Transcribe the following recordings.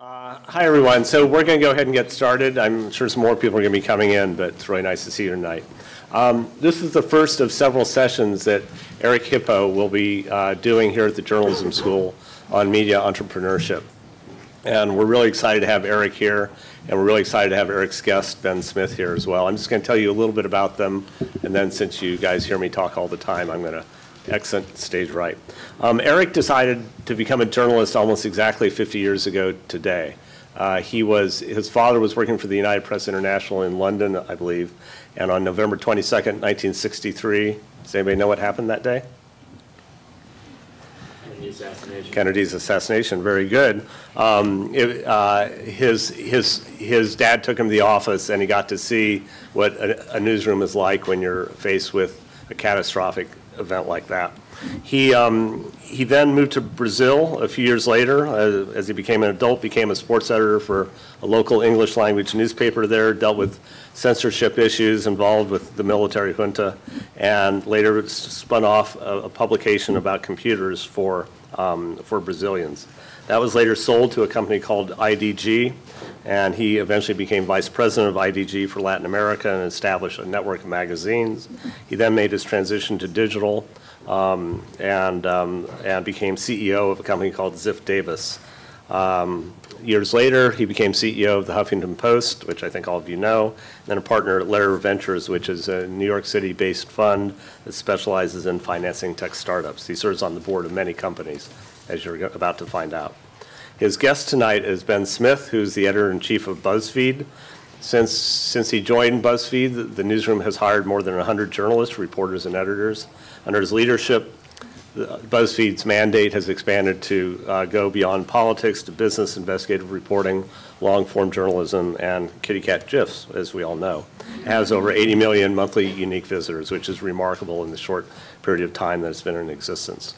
Uh, Hi, everyone. So we're going to go ahead and get started. I'm sure some more people are going to be coming in, but it's really nice to see you tonight. Um, This is the first of several sessions that Eric Hippeau will be uh, doing here at the Journalism School on media entrepreneurship. And we're really excited to have Eric here, and we're really excited to have Eric's guest, Ben Smith, here as well. I'm just going to tell you a little bit about them, and then since you guys hear me talk all the time, I'm going to exit stage right. Um, Eric decided to become a journalist almost exactly 50 years ago today. Uh, he was, his father was working for the United Press International in London, I believe, and on November 22nd, 1963, does anybody know what happened that day? Kennedy assassination. Kennedy's assassination, very good. Um, it, uh, his, his, his dad took him to the office and he got to see what a, a newsroom is like when you're faced with a catastrophic event like that. He, um, he then moved to Brazil a few years later, uh, as he became an adult, became a sports editor for a local English language newspaper there, dealt with censorship issues involved with the military junta, and later spun off a, a publication about computers for, um, for Brazilians. That was later sold to a company called IDG, and he eventually became vice president of IDG for Latin America and established a network of magazines. He then made his transition to digital um, and, um, and became CEO of a company called Ziff Davis. Um, Years later, he became CEO of the Huffington Post, which I think all of you know, and then a partner at Lerer Ventures, which is a New York City-based fund that specializes in financing tech startups. He serves on the board of many companies, as you're about to find out. His guest tonight is Ben Smith, who's the editor-in-chief of BuzzFeed. Since, since he joined BuzzFeed, the- newsroom has hired more than 100 journalists, reporters, and editors. Under his leadership, BuzzFeed's mandate has expanded to uh, go beyond politics to business, investigative reporting, long-form journalism, and kitty cat GIFs, as we all know. It has over 80 million monthly unique visitors, which is remarkable in the short period of time that it's been in existence.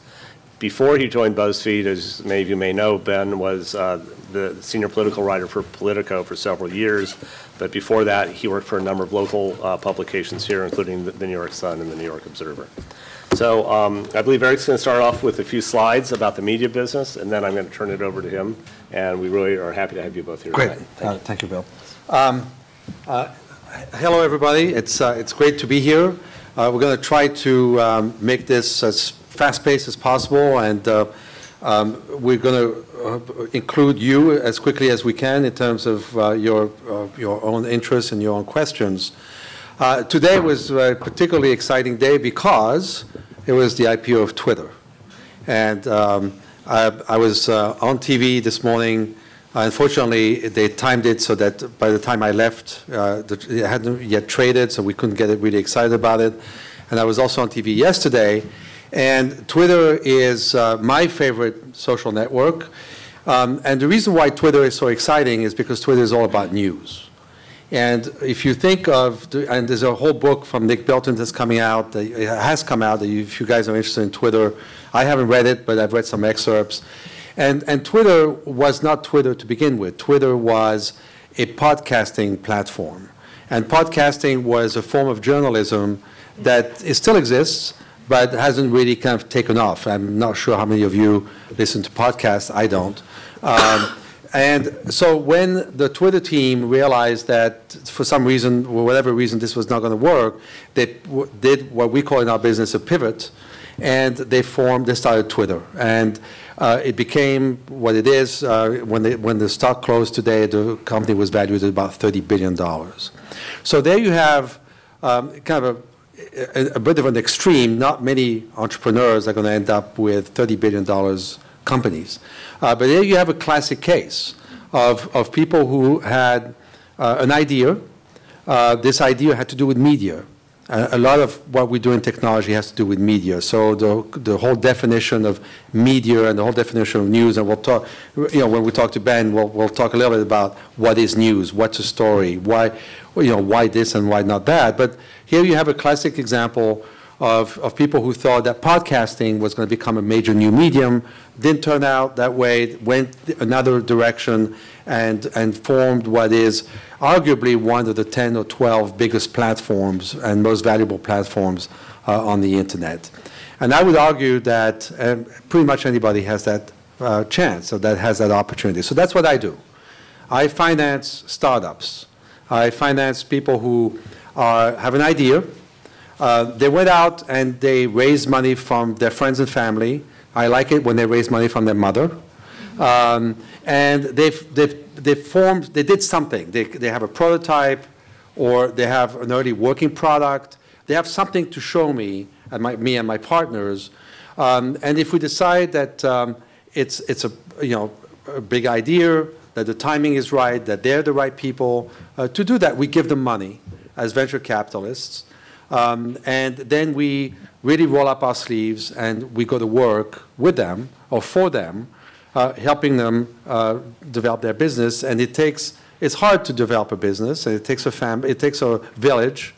Before he joined BuzzFeed, as many of you may know, Ben was uh, the senior political writer for Politico for several years. But before that, he worked for a number of local uh, publications here, including the the New York Sun and the New York Observer. So um, I believe Eric's going to start off with a few slides about the media business, and then I'm going to turn it over to him. And we really are happy to have you both here Great. tonight. Thank Uh, Thank you, Bill. Um, uh, Hello, everybody. It's, uh, it's great to be here. Uh, We're going to try to um, make this as fast-paced as possible, and uh, um, we're going to include you as quickly as we can in terms of uh, your, uh, your own interests and your own questions. Uh, Today was a particularly exciting day because it was the IPO of Twitter. And um, I, I was uh, on TV this morning. Uh, Unfortunately, they timed it so that by the time I left, uh, it hadn't yet traded, so we couldn't get really excited about it. And I was also on TV yesterday. And Twitter is uh, my favorite social network. Um, and the reason why Twitter is so exciting is because Twitter is all about news. And if you think of, and there's a whole book from Nick Bilton that's coming out, that it has come out, that if you guys are interested in Twitter, I haven't read it, but I've read some excerpts. And, and Twitter was not Twitter to begin with. Twitter was a podcasting platform. And podcasting was a form of journalism that still exists, but hasn't really kind of taken off. I'm not sure how many of you listen to podcasts. I don't. Um, and so when the Twitter team realized that for some reason, or whatever reason, this was not going to work, they did what we call in our business a pivot, and they formed, they started Twitter. And uh, it became what it is. Uh, when, they, when the stock closed today, the company was valued at about $30 billion. So there you have um, kind of a, a, a bit of an extreme. Not many entrepreneurs are going to end up with $30 billion companies. Uh, but there you have a classic case of, of people who had uh, an idea. Uh, this idea had to do with media. A lot of what we do in technology has to do with media. So the, the whole definition of media and the whole definition of news, and we'll talk, you know, when we talk to Ben, we'll, we'll talk a little bit about what is news, what's a story, why, you know, why this and why not that. But here you have a classic example of, of people who thought that podcasting was going to become a major new medium, didn't turn out that way, went another direction, and, and formed what is arguably one of the 10 or 12 biggest platforms and most valuable platforms uh, on the internet. And I would argue that um, pretty much anybody has that uh, chance, or that has that opportunity. So that's what I do. I finance startups. I finance people who are, have an idea. Uh, they went out and they raised money from their friends and family. I like it when they raise money from their mother. Um, and they've, they've, they formed, they did something. They, they have a prototype or they have an already working product. They have something to show me and my, me and my partners. Um, and if we decide that um, it's, it's a, you know, a big idea, that the timing is right, that they're the right people uh, to do that, we give them money as venture capitalists. Um, and then we really roll up our sleeves and we go to work with them or for them, uh, helping them uh, develop their business. And it takes, it's hard to develop a business. And it takes a fam, it takes a village.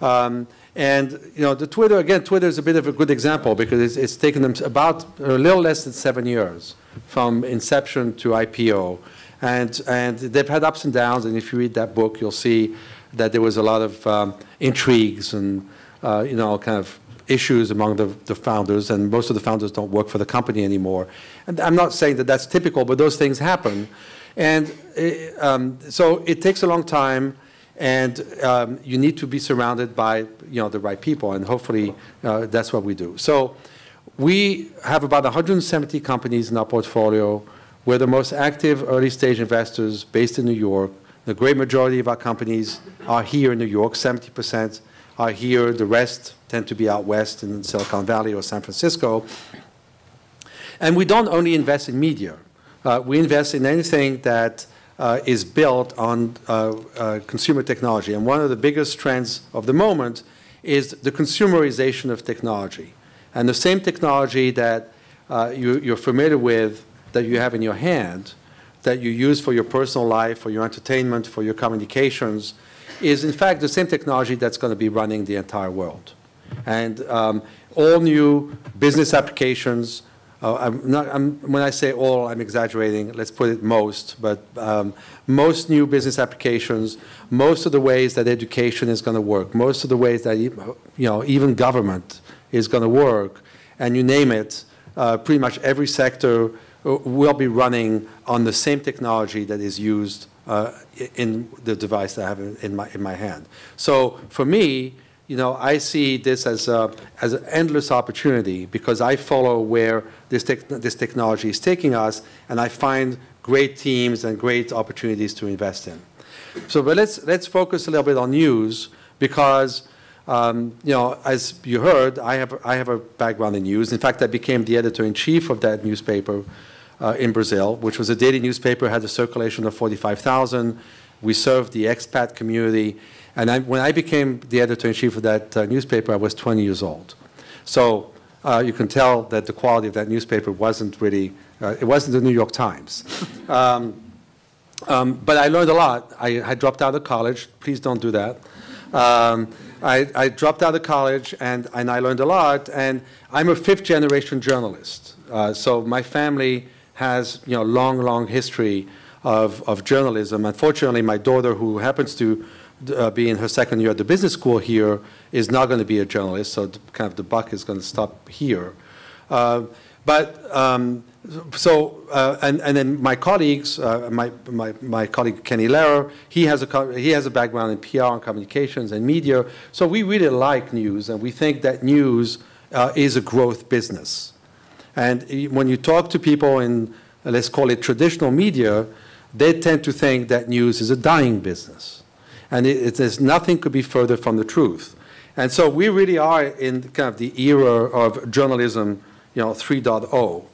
Um, and you know, the Twitter again, Twitter is a bit of a good example because it's, it's taken them about a little less than seven years from inception to IPO, and and they've had ups and downs. And if you read that book, you'll see that there was a lot of um, intrigues and uh, you know, kind of issues among the, the founders, and most of the founders don't work for the company anymore. And I'm not saying that that's typical, but those things happen. And it, uh, um, so it takes a long time and um, you need to be surrounded by you know the right people, and hopefully uh, that's what we do. So we have about 170 companies in our portfolio. We're the most active early stage investors based in New York. The great majority of our companies are here in New York. 70% are here. The rest tend to be out west in Silicon Valley or San Francisco. And we don't only invest in media. Uh, we invest in anything that uh, is built on uh, uh, consumer technology. And one of the biggest trends of the moment is the consumerization of technology. And the same technology that uh, you, you're familiar with, that you have in your hand, that you use for your personal life, for your entertainment, for your communications, is in fact the same technology that's going to be running the entire world. And um, all new business applications, uh, I'm not, I'm, when I say all, I'm exaggerating. Let's put it most. But um, most new business applications, most of the ways that education is going to work, most of the ways that you know even government is going to work, and you name it, uh, pretty much every sector uh, will be running on the same technology that is used uh, in the device that I have in, my in my hand. So for me, you know, I see this as, a, as an endless opportunity because I follow where this, this technology is taking us, and I find great teams and great opportunities to invest in. So, but let's, let's focus a little bit on news because, um, you know, as you heard, I have, I have a background in news. In fact, I became the editor-in-chief of that newspaper uh, in Brazil, which was a daily newspaper, had a circulation of 45,000. We served the expat community. And I, when I became the editor-in-chief of that uh, newspaper, I was 20 years old. So uh, you can tell that the quality of that newspaper wasn't really, uh, it wasn't the New York Times. Um, um, but I learned a lot. I, I, dropped out of college. Please don't do that. Um, I, I, dropped out of college and, and I learned a lot. And I'm a fifth generation journalist. Uh, so my family has you know, long, long history of, of journalism. Unfortunately, my daughter, who happens to uh, be in her second year at the business school here, is not going to be a journalist, so kind of the buck is going to stop here. Uh, but um, so, uh, and, and then my colleagues, uh, my, my, my colleague Kenny Lerer, he has, a, he has a background in PR and communications and media. So we really like news, and we think that news uh, is a growth business. And when you talk to people in, let's call it traditional media, they tend to think that news is a dying business. And it, there's nothing could be further from the truth. And so we really are in kind of the era of journalism, you know, 3.0.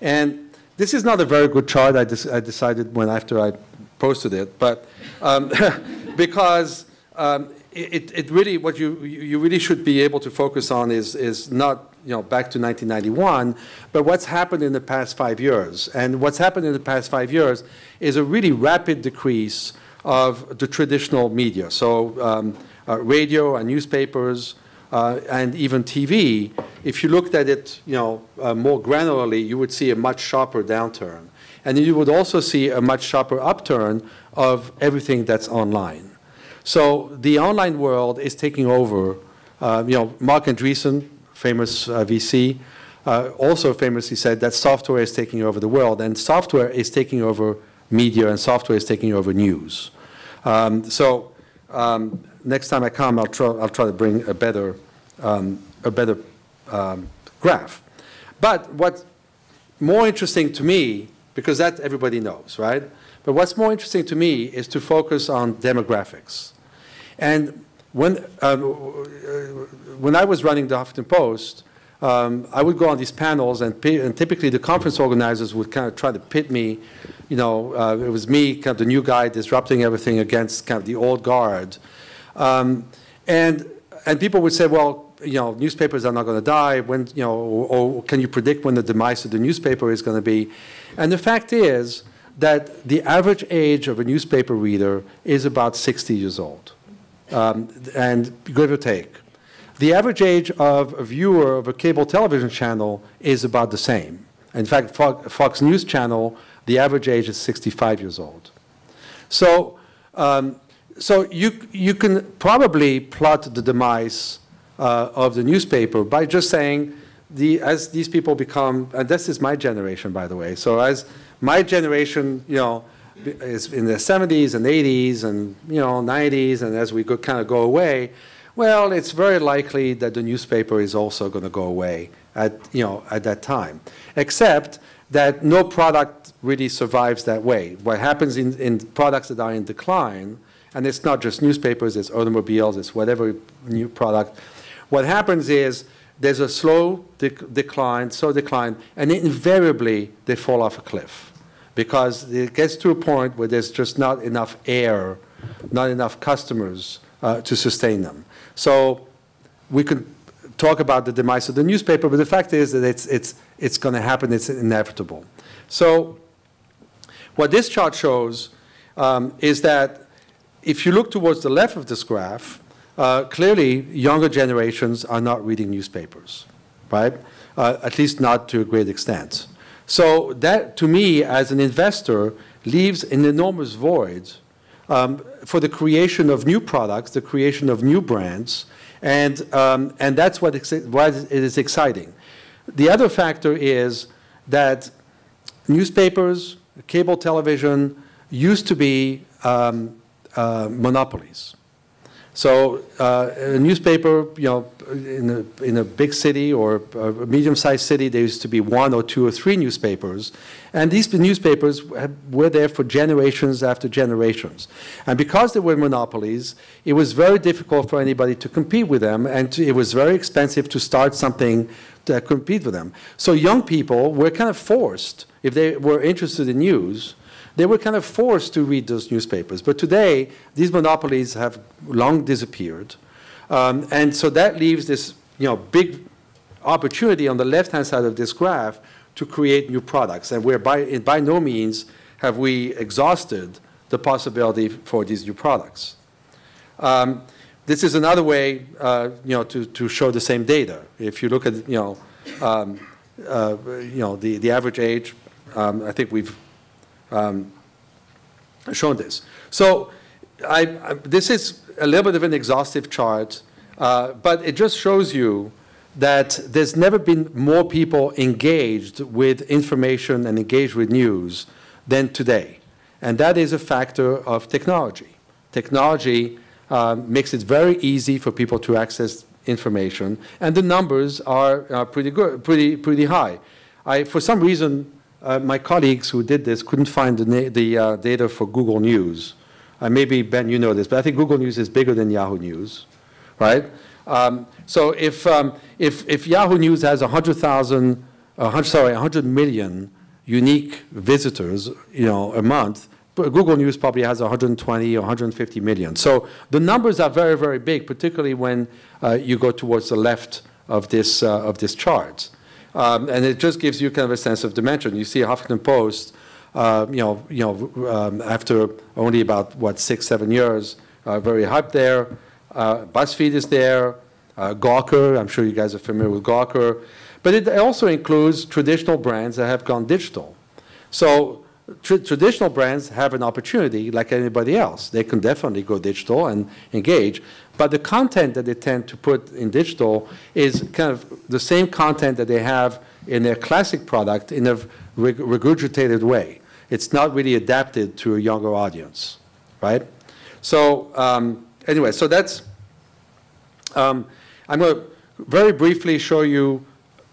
And this is not a very good chart. I, I decided when after I posted it, but um, because um, it, it really what you you really should be able to focus on is is not you know back to 1991, but what's happened in the past five years. And what's happened in the past five years is a really rapid decrease of the traditional media. So um, uh, radio and newspapers uh, and even TV, if you looked at it you know, uh, more granularly, you would see a much sharper downturn. And you would also see a much sharper upturn of everything that's online. So the online world is taking over. Uh, you know, Marc Andreessen, famous uh, VC, uh, also famously said that software is taking over the world, and software is taking over media and software is taking over news. Um, so um, next time I come, I'll try, I'll try to bring a better, um, a better um, graph. But what's more interesting to me, because that everybody knows, right? But what's more interesting to me is to focus on demographics. And when, uh, when I was running the Huffington Post, um, I would go on these panels, and, and, typically the conference organizers would kind of try to pit me. You know, uh, it was me, kind of the new guy, disrupting everything against kind of the old guard. Um, and, and people would say, well, you know, newspapers are not going to die. When, you know, or, or can you predict when the demise of the newspaper is going to be? And the fact is that the average age of a newspaper reader is about 60 years old, um, and give or take. The average age of a viewer of a cable television channel is about the same. In fact, Fox News Channel, the average age is 65 years old. So, um, so you, you can probably plot the demise uh, of the newspaper by just saying, the, as these people become, and this is my generation, by the way, so as my generation, you know, in the 70s and 80s and, you know, 90s, and as we go, kind of go away, well, it's very likely that the newspaper is also going to go away at, you know, at that time, except that no product really survives that way. What happens in, in products that are in decline, and it's not just newspapers, it's automobiles, it's whatever new product, what happens is there's a slow dec decline, slow decline, and invariably they fall off a cliff because it gets to a point where there's just not enough air, not enough customers uh, to sustain them. So we could talk about the demise of the newspaper, but the fact is that it's, it's, it's going to happen, it's inevitable. So what this chart shows um, is that if you look towards the left of this graph, uh, clearly younger generations are not reading newspapers, right? Uh, at least not to a great extent. So that, to me, as an investor, leaves an enormous void um, for the creation of new products, the creation of new brands, and, um, and that's what, why it is exciting. The other factor is that newspapers, cable television used to be um, uh, monopolies. So uh, a newspaper, you know, in a, in a big city or a medium-sized city, there used to be one or two or three newspapers. And these newspapers were there for generations after generations. And because they were monopolies, it was very difficult for anybody to compete with them, and it was very expensive to start something to compete with them. So young people were kind of forced, if they were interested in news, they were kind of forced to read those newspapers. But today, these monopolies have long disappeared. Um, and so that leaves this you know, big opportunity on the left-hand side of this graph to create new products. And we're by, by no means have we exhausted the possibility for these new products. Um, this is another way, uh, you know, to, to show the same data. If you look at, you know, um, uh, you know, the, the average age, um, I think we've um, shown this. So I, I, this is a little bit of an exhaustive chart, uh, but it just shows you that there's never been more people engaged with information and engaged with news than today. And that is a factor of technology. Technology um, makes it very easy for people to access information, and the numbers are, are pretty good, pretty, pretty high. I, for some reason, uh, my colleagues who did this couldn't find the, the uh, data for Google News. Uh, maybe, Ben, you know this, but I think Google News is bigger than Yahoo News, right? Um, so if, um, if, if Yahoo News has 100,000, uh, sorry, 100 million unique visitors, you know, a month, Google News probably has 120 or 150 million. So the numbers are very, very big, particularly when uh, you go towards the left of this, uh, of this chart. Um, and it just gives you kind of a sense of dimension. You see Huffington Post, uh, you know, you know, um, after only about what six, seven years, uh, very hyped there. Uh, BuzzFeed is there. Uh, Gawker, I'm sure you guys are familiar with Gawker, but it also includes traditional brands that have gone digital. So tra traditional brands have an opportunity like anybody else. They can definitely go digital and engage. But the content that they tend to put in digital is kind of the same content that they have in their classic product in a regurgitated way. it's not really adapted to a younger audience, right? So um, anyway, so that's, um, I'm going to very briefly show you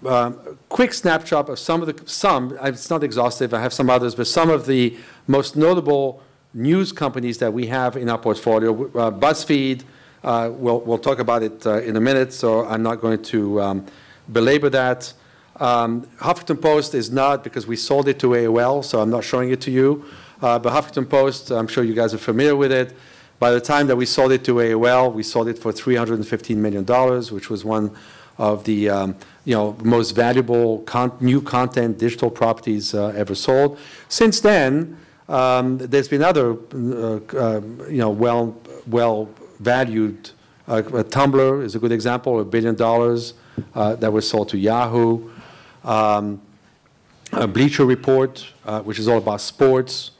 um, a quick snapshot of some of the, some, it's not exhaustive, I have some others, but some of the most notable news companies that we have in our portfolio. Uh, BuzzFeed, uh, we'll, we'll talk about it uh, in a minute, so I'm not going to um, belabor that. Um, Huffington Post is not because we sold it to AOL, so I'm not showing it to you. Uh, but Huffington Post, I'm sure you guys are familiar with it. By the time that we sold it to AOL, we sold it for $315 million, which was one of the um, you know, most valuable con new content digital properties uh, ever sold. Since then, um, there's been other uh, uh, you know, well, well valued. Uh, Tumblr is a good example, a billion dollars uh, that was sold to Yahoo. Um, Bleacher Report, uh, which is all about sports,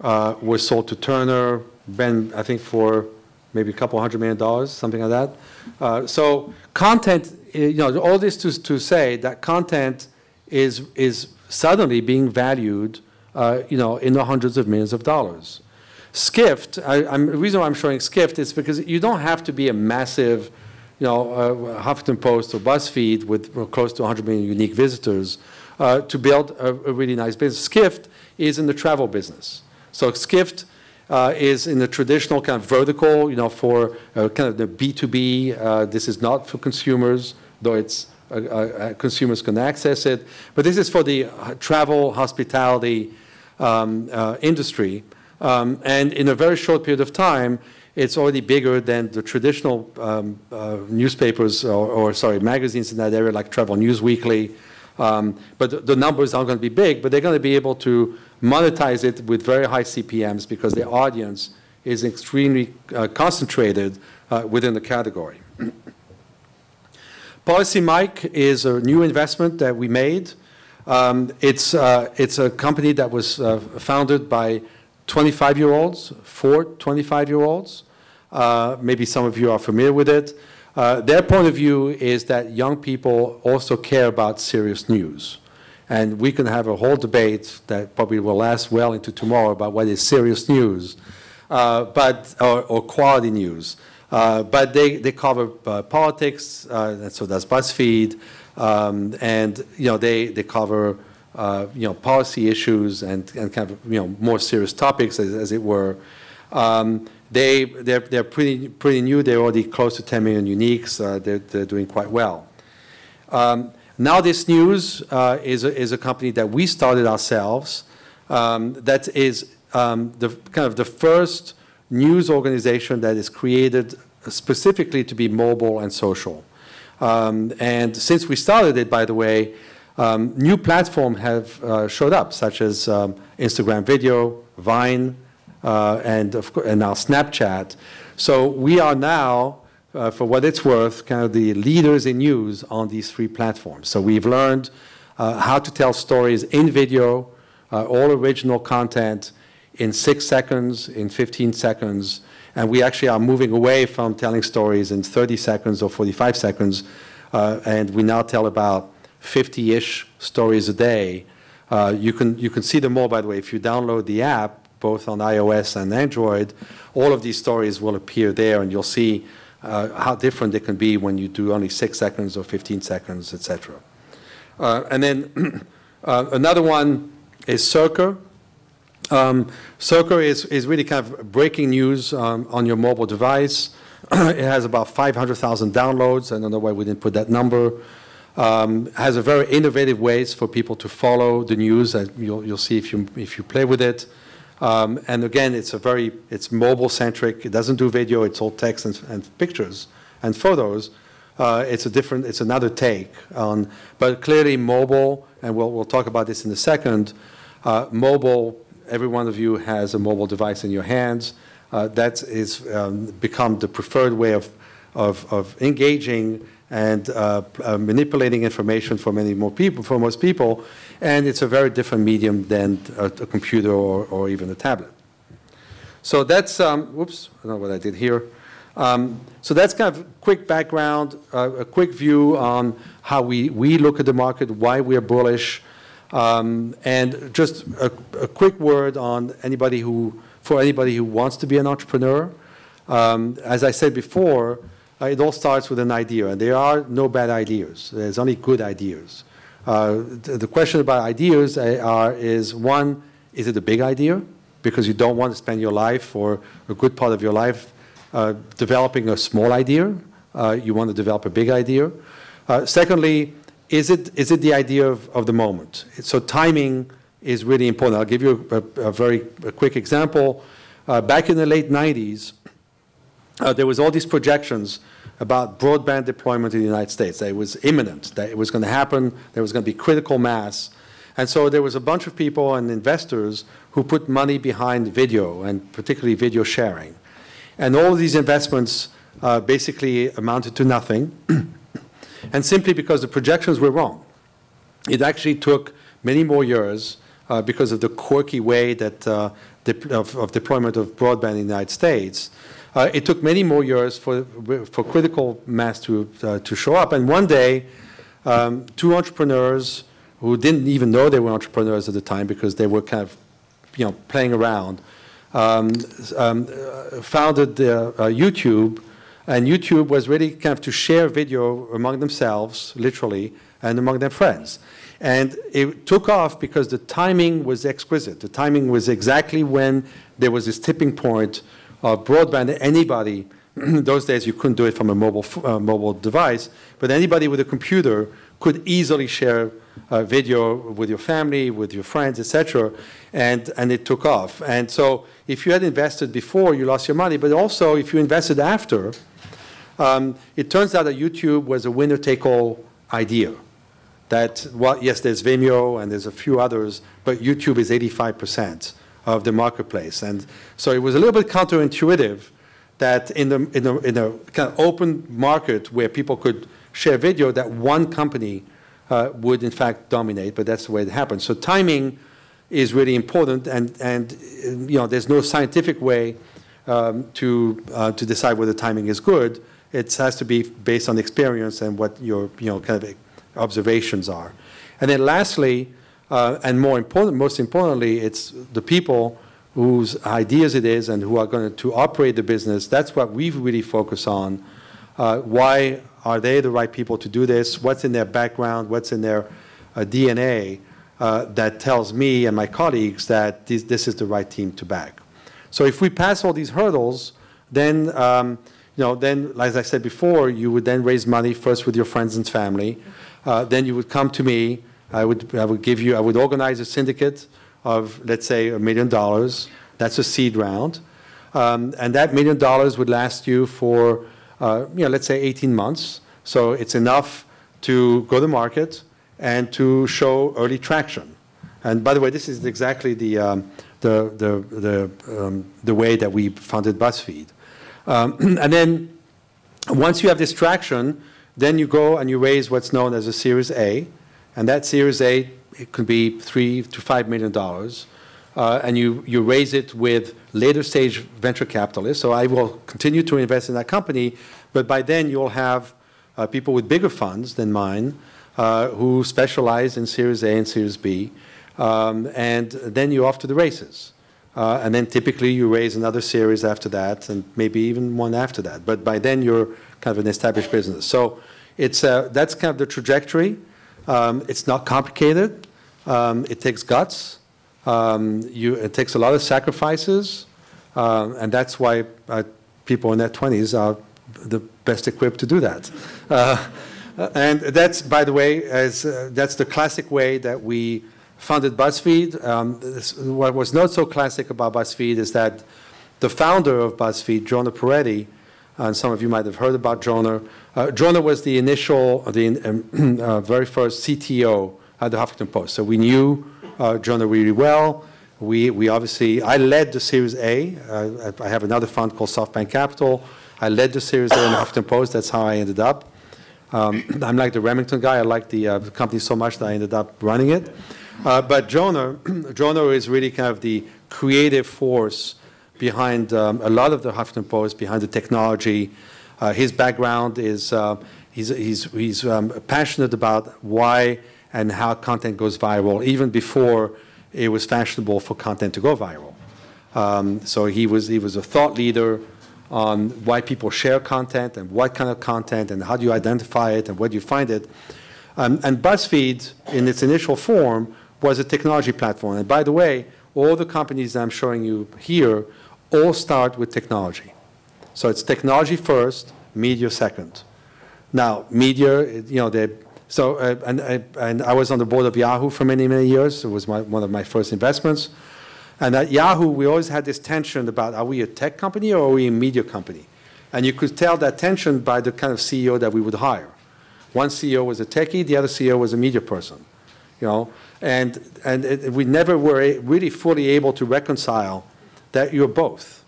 was sold to Turner, been, I think, for maybe a couple hundred million dollars, something like that. Uh, so content, eh, you know, all this to, to say that content is, is suddenly being valued, uh, you know, in the hundreds of millions of dollars. Skift, I, I'm, the reason why I'm showing Skift is because you don't have to be a massive, you know, uh, Huffington Post or BuzzFeed with close to 100 million unique visitors uh, to build a, a really nice business. Skift is in the travel business. So Skift uh, is in the traditional kind of vertical, you know, for uh, kind of the B2B. Uh, this is not for consumers, though it's uh, consumers can access it. But this is for the travel, hospitality um, industry. Um, and in a very short period of time, it's already bigger than the traditional um, newspapers or, or, sorry, magazines in that area like Travel News Weekly. Um, but the, the numbers aren't going to be big, but they're going to be able to monetize it with very high CPMs because the audience is extremely uh, concentrated uh, within the category. PolicyMic is a new investment that we made. Um, it's, uh, it's a company that was uh, founded by 25-year-olds, four 25-year-olds. Uh, maybe some of you are familiar with it. Uh, their point of view is that young people also care about serious news. And we can have a whole debate that probably will last well into tomorrow about what is serious news, uh, but, or, or, quality news. Uh, but they, they cover uh, politics, uh, and so does BuzzFeed, um, and you know, they, they cover uh, you know, policy issues and, and kind of you know, more serious topics, as, as it were. Um, they, they're, they're pretty, pretty new. They're already close to 10 million uniques. Uh, they're, they're doing quite well. Um, NowThis News uh, is, a, is a company that we started ourselves um, that is um, the kind of the first news organization that is created specifically to be mobile and social. Um, and since we started it, by the way, um, new platforms have uh, showed up, such as um, Instagram Video, Vine, uh, and, of and now Snapchat. So we are now uh, for what it's worth, kind of the leaders in news on these three platforms. So we've learned uh, how to tell stories in video, uh, all original content, in six seconds, in 15 seconds, and we actually are moving away from telling stories in 30 seconds or 45 seconds, uh, and we now tell about 50-ish stories a day. Uh, you, can, you can see them all, by the way, if you download the app, both on iOS and Android, all of these stories will appear there, and you'll see uh, how different they can be when you do only six seconds or 15 seconds, etc. Uh, and then uh, another one is Circa. Um, Circa is, is really kind of breaking news um, on your mobile device. it has about 500,000 downloads. I don't know why we didn't put that number. Um, has a very innovative ways for people to follow the news. You'll, you'll see if you, if you play with it. Um, and again, it's a very, it's mobile centric. It doesn't do video. It's all text and, and pictures and photos. Uh, it's a different, it's another take on, but clearly mobile, and we'll, we'll talk about this in a second. Uh, mobile, every one of you has a mobile device in your hands. Uh, that is um, become the preferred way of, of, of engaging and uh, uh, manipulating information for many more people, for most people, and it's a very different medium than a, a computer or, or, even a tablet. So that's, um, whoops, I don't know what I did here. Um, so that's kind of quick background, uh, a quick view on how we, we look at the market, why we're bullish. Um, And just a, a quick word on anybody who, for anybody who wants to be an entrepreneur. Um, As I said before, uh, it all starts with an idea, and there are no bad ideas. There's only good ideas. Uh, The the question about ideas uh, are, is one, is it a big idea? Because you don't want to spend your life or a good part of your life uh, developing a small idea. Uh, You want to develop a big idea. Uh, Secondly, is it, is it the idea of, of the moment? So timing is really important. I'll give you a, a very a quick example. Back in the late 90s, uh, there was all these projections about broadband deployment in the United States. That it was imminent, that it was going to happen, there was going to be critical mass. And so there was a bunch of people and investors who put money behind video, and particularly video sharing. And all of these investments uh, basically amounted to nothing, and simply because the projections were wrong. It actually took many more years uh, because of the quirky way that uh, de- of, of deployment of broadband in the United States. Uh, it took many more years for, for critical mass to, uh, to show up. And one day, um, two entrepreneurs who didn't even know they were entrepreneurs at the time because they were kind of, you know, playing around, um, um, founded uh, YouTube. And YouTube was really kind of to share video among themselves, literally, and among their friends. And it took off because the timing was exquisite. The timing was exactly when there was this tipping point of broadband. Anybody, those days you couldn't do it from a mobile, uh, mobile device, but anybody with a computer could easily share uh, video with your family, with your friends, etc. And, and it took off. And so if you had invested before, you lost your money. But also, if you invested after, um, it turns out that YouTube was a winner-take-all idea. That, well, yes, there's Vimeo and there's a few others, but YouTube is 85% of the marketplace. And so it was a little bit counterintuitive that in, the, in, a, in a kind of open market where people could share video, that one company uh, would in fact dominate, but that's the way it happens. So timing is really important, and, and you know, there's no scientific way um, to, uh, to decide whether timing is good. It has to be based on experience and what your you know, kind of observations are. And then lastly, uh, and more important, most importantly, it's the people whose ideas it is and who are going to operate the business. That's what we really focus on. Uh, why are they the right people to do this? What's in their background? What's in their uh, DNA uh, that tells me and my colleagues that this, this, is the right team to back? So if we pass all these hurdles, then um, you know, then as I said before, you would then raise money first with your friends and family. Uh, then you would come to me. I would, I would give you, I would organize a syndicate of, let's say, a million dollars. That's a seed round. Um, and that million dollars would last you for, uh, you know, let's say 18 months. So it's enough to go to market and to show early traction. And by the way, this is exactly the, um, the, the, the, um, the way that we funded BuzzFeed. Um, and then once you have this traction, then you go and you raise what's known as a Series A, and that Series A it could be three to five million dollars, uh, and you you raise it with later stage venture capitalists. So I will continue to invest in that company, but by then you'll have uh, people with bigger funds than mine uh, who specialize in Series A and Series B, um, and then you're off to the races. Uh, and then typically you raise another series after that, and maybe even one after that. But by then you're kind of an established business. So it's, uh, that's kind of the trajectory. Um, it's not complicated. Um, it takes guts. Um, you, it takes a lot of sacrifices. Um, and that's why uh, people in their 20s are the best equipped to do that. Uh, and that's, by the way, as, uh, that's the classic way that we funded BuzzFeed. Um, this, what was not so classic about BuzzFeed is that the founder of BuzzFeed, Jonah Peretti, and some of you might have heard about Jonah. Uh, Jonah was the initial, the um, uh, very first CTO at the Huffington Post. So we knew uh, Jonah really well. We, we obviously, I led the Series A. Uh, I have another fund called SoftBank Capital. I led the Series A in the Huffington Post. That's how I ended up. Um, I'm like the Remington guy. I like the, uh, company so much that I ended up running it. Uh, but Jonah, Jonah is really kind of the creative force behind um, a lot of the Huffington Post, behind the technology. Uh, his background is uh, he's, he's, he's um, passionate about why and how content goes viral, even before it was fashionable for content to go viral. Um, so he was, he was a thought leader on why people share content and what kind of content and how do you identify it and where do you find it. Um, and BuzzFeed, in its initial form, was a technology platform. And by the way, all the companies I'm showing you here all start with technology. So it's technology first, media second. Now, media, you know, they, so, uh, and, uh, and I was on the board of Yahoo for many, many years. It was my, one of my first investments. And at Yahoo, we always had this tension about are we a tech company or are we a media company? And you could tell that tension by the kind of CEO that we would hire. One CEO was a techie, the other CEO was a media person, you know. And, and it, we never were really fully able to reconcile that you're both.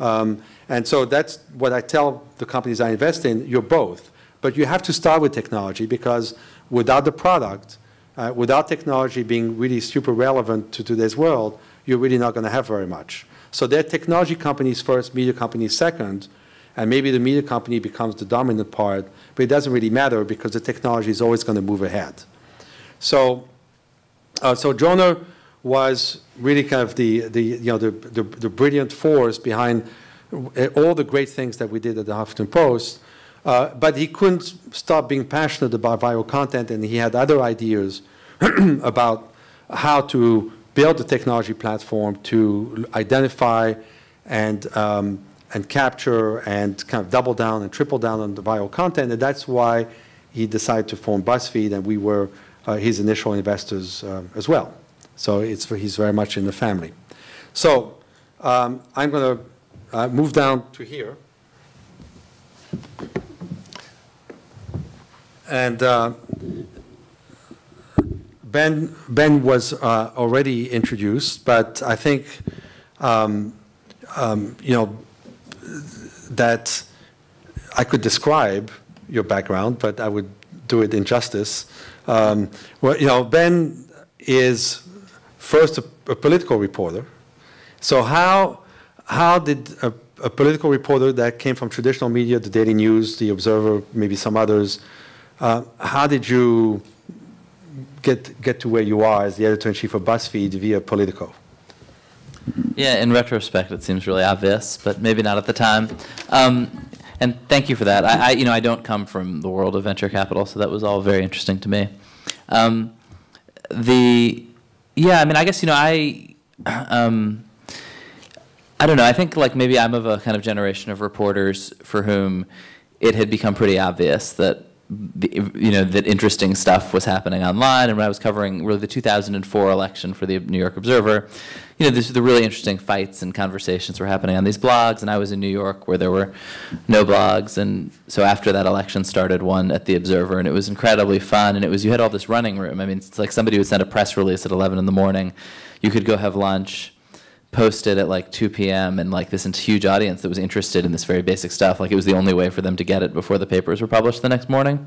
Um, and so that's what I tell the companies I invest in, you're both. But you have to start with technology because without the product, uh, without technology being really super relevant to today's world, you're really not going to have very much. So they're technology companies first, media companies second, and maybe the media company becomes the dominant part, but it doesn't really matter because the technology is always going to move ahead. So, uh, so Jonah was really kind of the, the, you know, the, the, the brilliant force behind all the great things that we did at the Huffington Post. Uh, but he couldn't stop being passionate about viral content, and he had other ideas about how to build a technology platform to identify and, um, and capture and kind of double down and triple down on the viral content. And that's why he decided to form BuzzFeed, and we were uh, his initial investors um, as well. So it's, he's very much in the family. So um, I'm going to uh, move down to here. And uh, Ben, Ben was uh, already introduced, but I think, um, um, you know, that I could describe your background, but I would do it injustice. Um, well, you know, Ben is first a, a, political reporter. So how, how did a, a, political reporter that came from traditional media, the Daily News, the Observer, maybe some others, uh, how did you get, get to where you are as the editor-in-chief of BuzzFeed via Politico? Yeah, in retrospect, it seems really obvious, but maybe not at the time. Um, and thank you for that. I, I, you know, I don't come from the world of venture capital, so that was all very interesting to me. Um, the, yeah, I mean, I guess you know, I, um, I don't know. I think like maybe I'm of a kind of generation of reporters for whom it had become pretty obvious that you know that interesting stuff was happening online. And when I was covering really the 2004 election for the New York Observer you know this, the really interesting fights and conversations were happening on these blogs. And I was in New York where there were no blogs. And so after that election started one at the Observer and it was incredibly fun. And it was you had all this running room. I mean it's like somebody would send a press release at 11 in the morning. You could go have lunch posted at like 2 p.m. and like this huge audience that was interested in this very basic stuff. Like it was the only way for them to get it before the papers were published the next morning.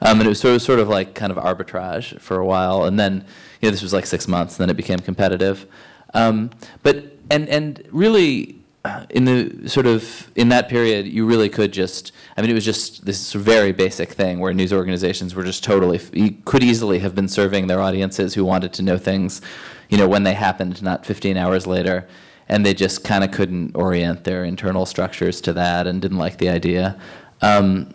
Um, and it was sort of, sort of like kind of arbitrage for a while. And then, you know, this was like six months, and then it became competitive. Um, but, and, and really, uh, in the sort of, in that period, you really could just, I mean, it was just this very basic thing where news organizations were just totally, could easily have been serving their audiences who wanted to know things you know, when they happened, not 15 hours later. And they just kind of couldn't orient their internal structures to that and didn't like the idea. Um,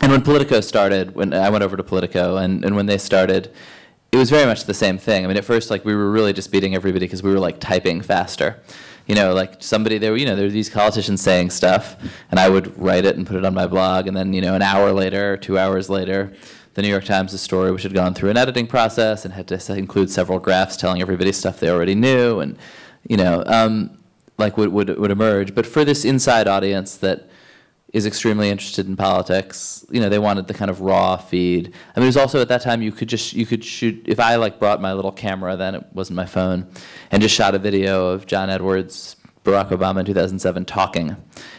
and when Politico started, when I went over to Politico, and, and when they started, it was very much the same thing. I mean, at first, like we were really just beating everybody because we were like typing faster. You know, like somebody there, you know, there were these politicians saying stuff, and I would write it and put it on my blog, and then you know, an hour later, two hours later, the New York Times' a story, which had gone through an editing process and had to include several graphs telling everybody stuff they already knew, and you know, um, like would, would would emerge. But for this inside audience that is extremely interested in politics, you know, they wanted the kind of raw feed. I mean, it was also at that time you could just you could shoot. If I like brought my little camera, then it wasn't my phone, and just shot a video of John Edwards Barack Obama in 2007 talking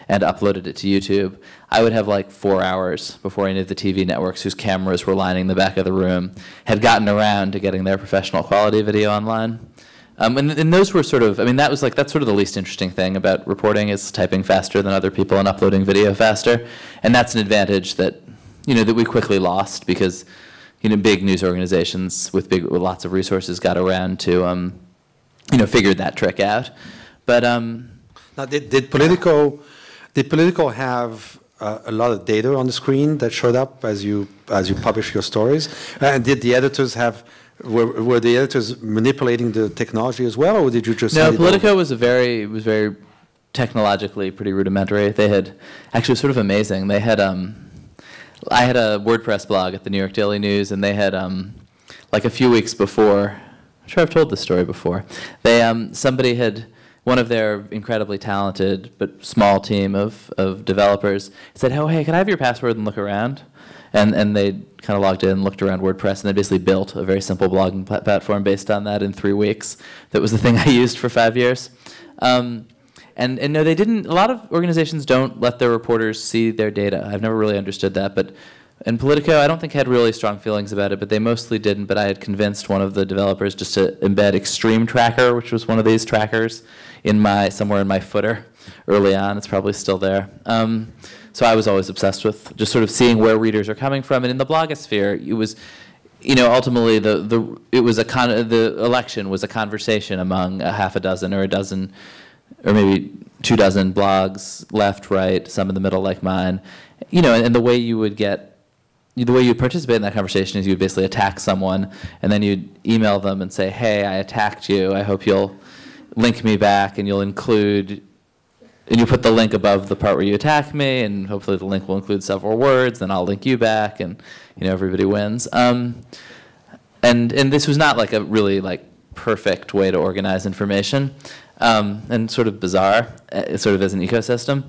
and uploaded it to YouTube, I would have like four hours before any of the TV networks whose cameras were lining the back of the room had gotten around to getting their professional quality video online. Um, and, and, those were sort of, I mean, that was like, that's sort of the least interesting thing about reporting is typing faster than other people and uploading video faster. And that's an advantage that, you know, that we quickly lost because you know, big news organizations with big, with lots of resources got around to, um, you know, figured that trick out. But, um, Now, did, did Politico, did Politico have uh, a lot of data on the screen that showed up as you, as you publish your stories? And did the editors have, were, were the editors manipulating the technology as well, or did you just? No? Politico was a very was very technologically pretty rudimentary. They had actually sort of amazing. They had um, I had a WordPress blog at the New York Daily News, and they had um, like a few weeks before. I'm sure I've told this story before. They um, somebody had one of their incredibly talented but small team of, of developers said, "Oh, hey, can I have your password and look around?" And and they kind of logged in, looked around WordPress, and they basically built a very simple blogging pla- platform based on that in three weeks. That was the thing I used for five years. Um, and, and no, they didn't. A lot of organizations don't let their reporters see their data. I've never really understood that. But in Politico, I don't think had really strong feelings about it. But they mostly didn't. But I had convinced one of the developers just to embed Extreme Tracker, which was one of these trackers, in my somewhere in my footer early on. It's probably still there. Um, so I was always obsessed with just sort of seeing where readers are coming from. And in the blogosphere, it was you know, ultimately the, the it was a con the election was a conversation among a half a dozen or a dozen or maybe two dozen blogs, left, right, some in the middle like mine. You know, and, and the way you would get the way you participate in that conversation is you would basically attack someone and then you'd email them and say, "Hey, I attacked you. I hope you'll link me back and you'll include and you put the link above the part where you attack me, and hopefully the link will include several words. Then I'll link you back, and you know everybody wins. Um, and and this was not like a really like perfect way to organize information, um, and sort of bizarre, uh, sort of as an ecosystem.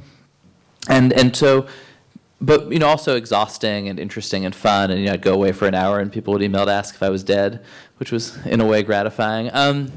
And and so, but you know also exhausting and interesting and fun. And you know I'd go away for an hour, and people would email to ask if I was dead, which was in a way gratifying. Um,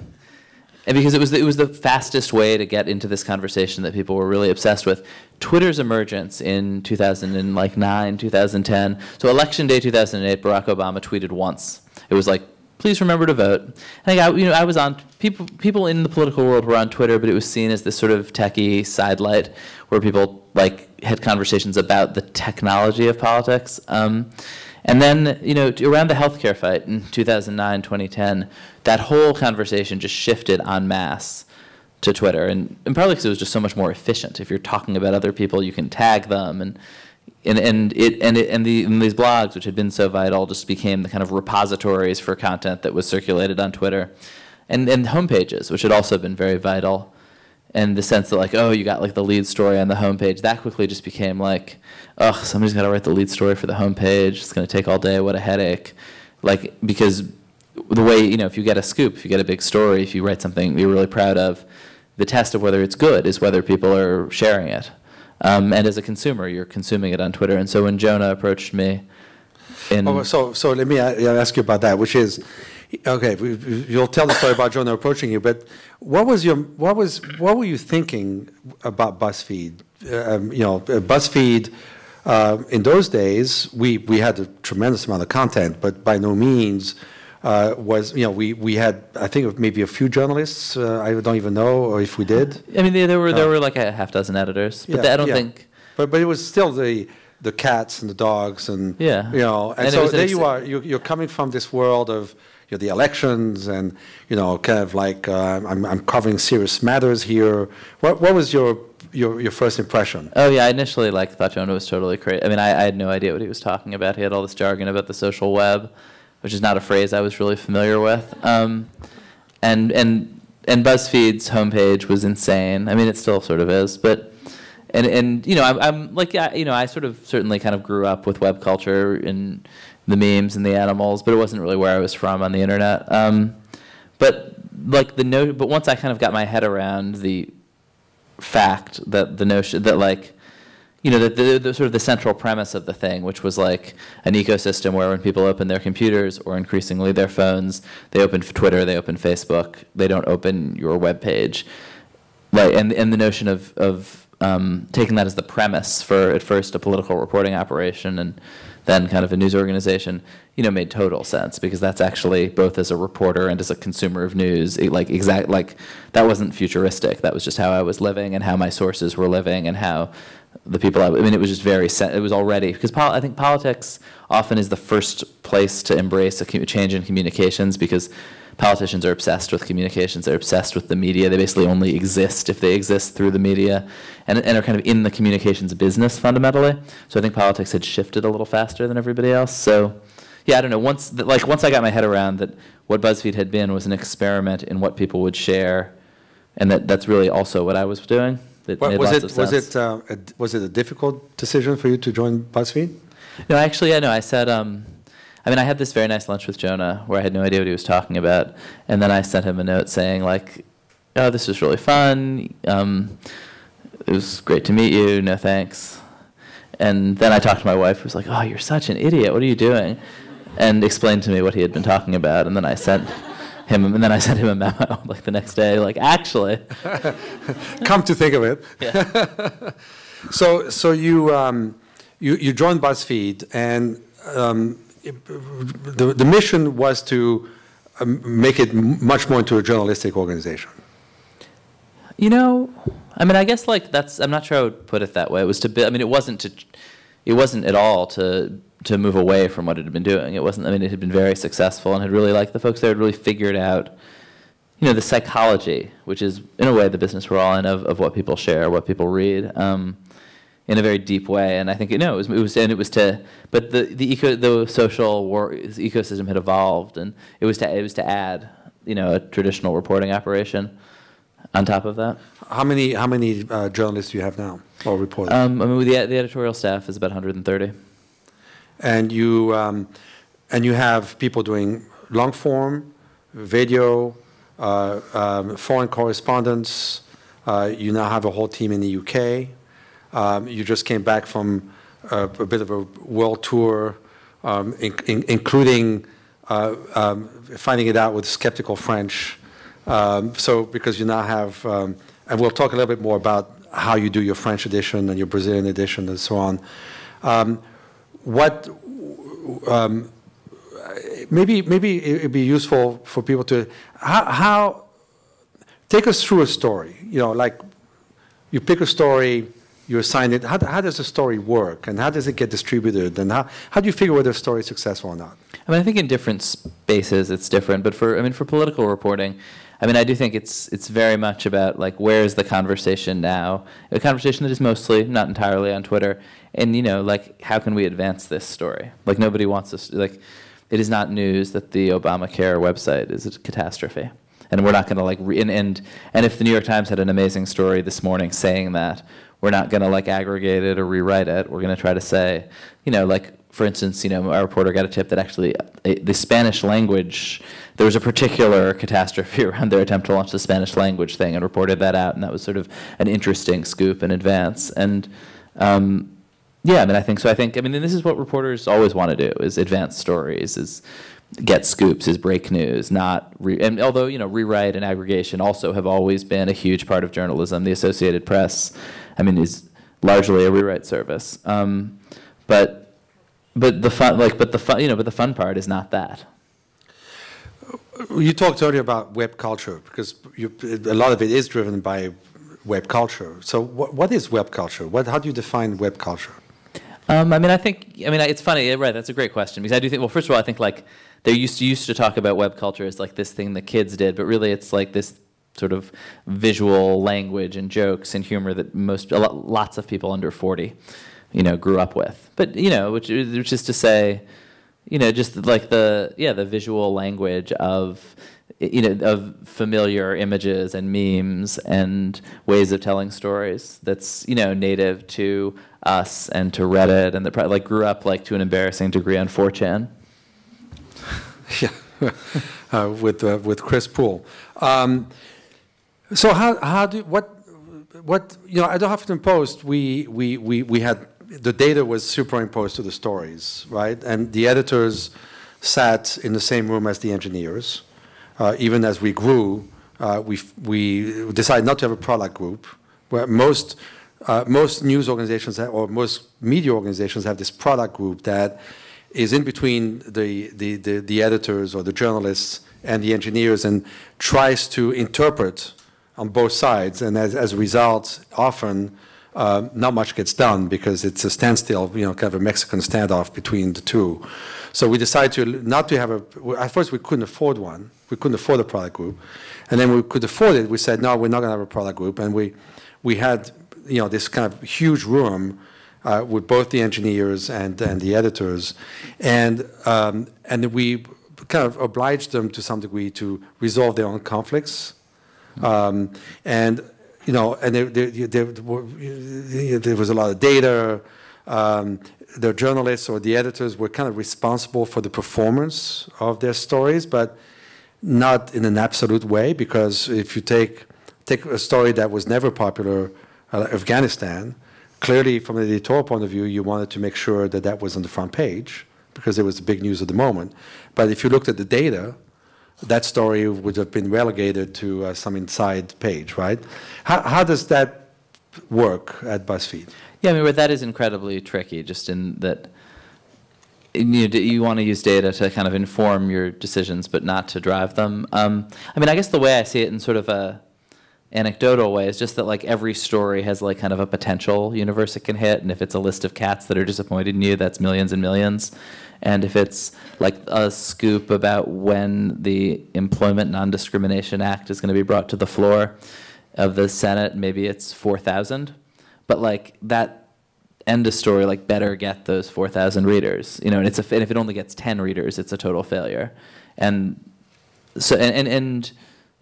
and because it was the, it was the fastest way to get into this conversation that people were really obsessed with. Twitter's emergence in 2009, 2010. So election day 2008, Barack Obama tweeted once. It was like, "Please remember to vote." I think you know, I was on people. People in the political world were on Twitter, but it was seen as this sort of techie sidelight where people like had conversations about the technology of politics. Um, and then, you know, around the healthcare fight in 2009, 2010, that whole conversation just shifted en masse to Twitter, and, and partly because it was just so much more efficient. If you're talking about other people, you can tag them, and and and it and it, and, the, and these blogs, which had been so vital, just became the kind of repositories for content that was circulated on Twitter, and and homepages, which had also been very vital, and the sense that like, oh, you got like the lead story on the homepage, that quickly just became like, ugh, somebody's got to write the lead story for the homepage. It's going to take all day. What a headache! Like because the way you know, if you get a scoop, if you get a big story, if you write something you're really proud of, the test of whether it's good is whether people are sharing it. Um, and as a consumer, you're consuming it on Twitter. And so when Jonah approached me, in Oh, so, so let me ask you about that, which is, okay, you'll tell the story about Jonah approaching you, but what was your, what was, what were you thinking about BuzzFeed? Um, You know, uh, BuzzFeed, uh, in those days, we, we had a tremendous amount of content, but by no means uh, was, you know, we, we had, I think, maybe a few journalists, uh, I don't even know, or if we did. I mean, there, there were there Uh, were like a half dozen editors, but Yeah, I don't yeah. think. But, but it was still the, the cats and the dogs and, Yeah. you know, and And so there you are, you're, you're coming from this world of, you know, the elections and, you know, kind of like, uh, I'm, I'm covering serious matters here. What, what was your, your, your first impression? Oh yeah, I initially like thought Jonah was totally crazy. I mean, I, I had no idea what he was talking about. He had all this jargon about the social web, which is not a phrase I was really familiar with. Um, and and and BuzzFeed's homepage was insane. I mean, it still sort of is, but and and you know, I'm, I'm like yeah, you know, I sort of certainly kind of grew up with web culture and the memes and the animals, but it wasn't really where I was from on the internet. Um, but like the no, but once I kind of got my head around the fact that the notion that like you know the, the, the sort of the central premise of the thing which was like an ecosystem where when people open their computers or increasingly their phones they open twitter they open facebook they don't open your web page like and and the notion of of um, taking that as the premise for at first a political reporting operation and then kind of a news organization, you know, made total sense because that's actually both as a reporter and as a consumer of news, like exact like that wasn't futuristic. That was just how I was living and how my sources were living and how the people. I, I mean, it was just very. It was already because I think politics often is the first place to embrace a change in communications because politicians are obsessed with communications. They're obsessed with the media. They basically only exist if they exist through the media, and, and are kind of in the communications business fundamentally. So I think politics had shifted a little faster than everybody else. So, yeah, I don't know. Once like once I got my head around that what BuzzFeed had been was an experiment in what people would share, and that that's really also what I was doing. That What- Was it, was it, uh, a- was it a difficult decision for you to join BuzzFeed? No, actually, yeah, no. I said, um, I mean, I had this very nice lunch with Jonah where I had no idea what he was talking about, and then I sent him a note saying like, "Oh, this was really fun. Um, it was great to meet you. No thanks." And then I talked to my wife, who was like, "Oh, you're such an idiot. What are you doing?" And explained to me what he had been talking about, and then I sent him, and then I sent him a memo like the next day, like, "Actually, Come to think of it. yeah." So, so you, um, you, you joined BuzzFeed, and um, the, the mission was to um, make it much more into a journalistic organization. You know, I mean, I guess like that's. I'm not sure I would put it that way. It was to. I mean, it wasn't to. It wasn't at all to to move away from what it had been doing. It wasn't. I mean, it had been very successful and had really like the folks there had really figured out. You know, the psychology, which is in a way the business we're all in of, of what people share, what people read, um, in a very deep way. And I think you know it was, it was and it was to. But the the eco the social war, ecosystem had evolved, and it was to it was to add you know a traditional reporting operation on top of that. How many, how many uh, journalists do you have now, or reporters? Um, I mean, the, the editorial staff is about 130. and you, um, and you have people doing long form, video, uh, um, foreign correspondence. Uh, you now have a whole team in the UK. Um, you just came back from uh, a bit of a world tour, um, in, in, including uh, um, finding it out with skeptical French. Um, so because you now have, um, and we'll talk a little bit more about how you do your French edition and your Brazilian edition and so on. Um, what maybe maybe it'd be useful for people to how, how take us through a story. You know, like you pick a story, you assign it. How, how does the story work, and how does it get distributed, and how how do you figure whether a story is successful or not? I mean, I think in different spaces it's different, but for I mean, for political reporting, I mean, I do think it's it's very much about like where is the conversation now? A conversation that is mostly, not entirely, on Twitter, and you know, like how can we advance this story? Like nobody wants us. Like, it is not news that the Obamacare website is a catastrophe, and we're not going to like and, and and if the New York Times had an amazing story this morning saying that, we're not going to like aggregate it or rewrite it. We're going to try to say, you know, like for instance, you know, our reporter got a tip that actually uh, the Spanish language, there was a particular catastrophe around their attempt to launch the Spanish language thing and reported that out, and that was sort of an interesting scoop in advance. And um, yeah, I mean, I think so. I think, I mean, this is what reporters always want to do: is advance stories, is get scoops, is break news, not. And although you know, rewrite and aggregation also have always been a huge part of journalism. The Associated Press, I mean, is largely a rewrite service. Um, but but the fun, like, but the fun, you know, but the fun part is not that. You talked earlier about web culture because you, a lot of it is driven by web culture. So what, what is web culture? What, how do you define web culture? Um, I mean, I think, I mean, it's funny, right? That's a great question because I do think. Well, first of all, I think like they used to used to talk about web culture as like this thing the kids did, but really it's like this sort of visual language and jokes and humor that most lot, lots of people under forty, you know, grew up with. But you know, which, which is to say, you know, just like the yeah, the visual language of you know of familiar images and memes and ways of telling stories that's you know native to us and to Reddit and that like grew up like to an embarrassing degree on 4chan. Yeah, uh, with uh, with Chris Poole. Um, so how how do what what you know? At the Huffington Post, we we we we had the data was superimposed to the stories, right? And the editors sat in the same room as the engineers. Uh, even as we grew, uh, we we decided not to have a product group. Where most uh, most news organizations have, or most media organizations have this product group that is in between the, the, the, the, editors or the journalists and the engineers and tries to interpret on both sides. And as, as a result, often uh, not much gets done because it's a standstill, you know, kind of a Mexican standoff between the two. So we decided to not to have a. At first, we couldn't afford one. We couldn't afford a product group, and then we could afford it. We said, no, we're not going to have a product group, and we we had you know this kind of huge room uh, with both the engineers and and the editors, and um, and we kind of obliged them to some degree to resolve their own conflicts, um, and you know, and there, there, there, there was a lot of data. Um, the journalists or the editors were kind of responsible for the performance of their stories, but not in an absolute way, because if you take, take a story that was never popular, uh, Afghanistan, clearly from an editorial point of view, you wanted to make sure that that was on the front page, because it was the big news of the moment. But if you looked at the data, that story would have been relegated to uh, some inside page, right? How, how does that work at BuzzFeed? Yeah, I mean, that is incredibly tricky, just in that you, you want to use data to kind of inform your decisions, but not to drive them. Um, I mean, I guess the way I see it in sort of a anecdotal way is just that like every story has like kind of a potential universe it can hit, and if it's a list of cats that are disappointed in you, that's millions and millions. And if it's like a scoop about when the Employment Non-Discrimination Act is going to be brought to the floor of the Senate, maybe it's 4,000. But like that end of story, like better get those 4,000 readers. You know, and it's a, and if it only gets 10 readers, it's a total failure. And so, and, and, and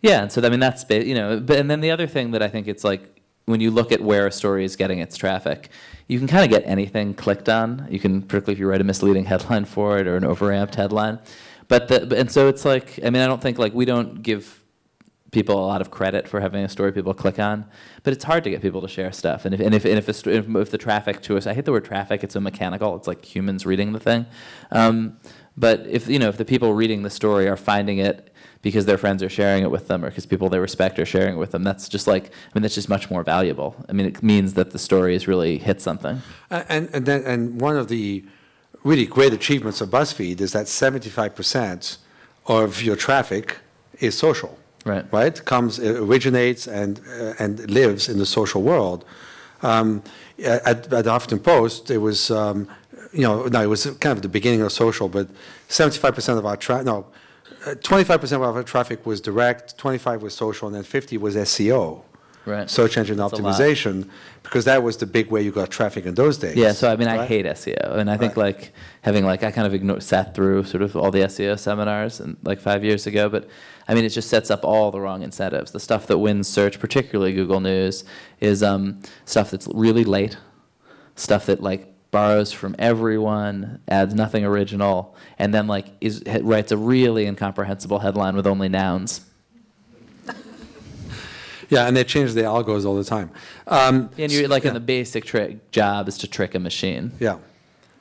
yeah, and so I mean that's you know, but and then the other thing that I think it's like when you look at where a story is getting its traffic, you can kind of get anything clicked on. You can, particularly if you write a misleading headline for it or an overamped headline. But the, and so it's like, I mean, I don't think like we don't give people a lot of credit for having a story people click on, but it's hard to get people to share stuff. And if and if and if, if, if the traffic to us, I hate the word traffic. It's so mechanical. It's like humans reading the thing. Um, but if you know if the people reading the story are finding it because their friends are sharing it with them or because people they respect are sharing it with them. That's just like, I mean, that's just much more valuable. I mean, it means that the story has really hit something. And, and, then, and one of the really great achievements of BuzzFeed is that 75% of your traffic is social. Right. Right? Comes, originates and, uh, and lives in the social world. Um, at, at the Huffington Post, it was, um, you know, no, it was kind of the beginning of social, but 75% of our traffic, no, 25% of our traffic was direct, 25 was social, and then 50 was SEO. Right. Search engine That's optimization, because that was the big way you got traffic in those days. Yeah, so I mean, I hate SEO, and I think Right. like having like I kind of ignored, sat through sort of all the SEO seminars and like five years ago, but I mean, it just sets up all the wrong incentives. The stuff that wins search, particularly Google News, is um, stuff that's really late, stuff that like borrows from everyone, adds nothing original, and then like is writes a really incomprehensible headline with only nouns. Yeah, and they change the algos all the time. Um, And you're like yeah. in the basic trick job is to trick a machine. Yeah.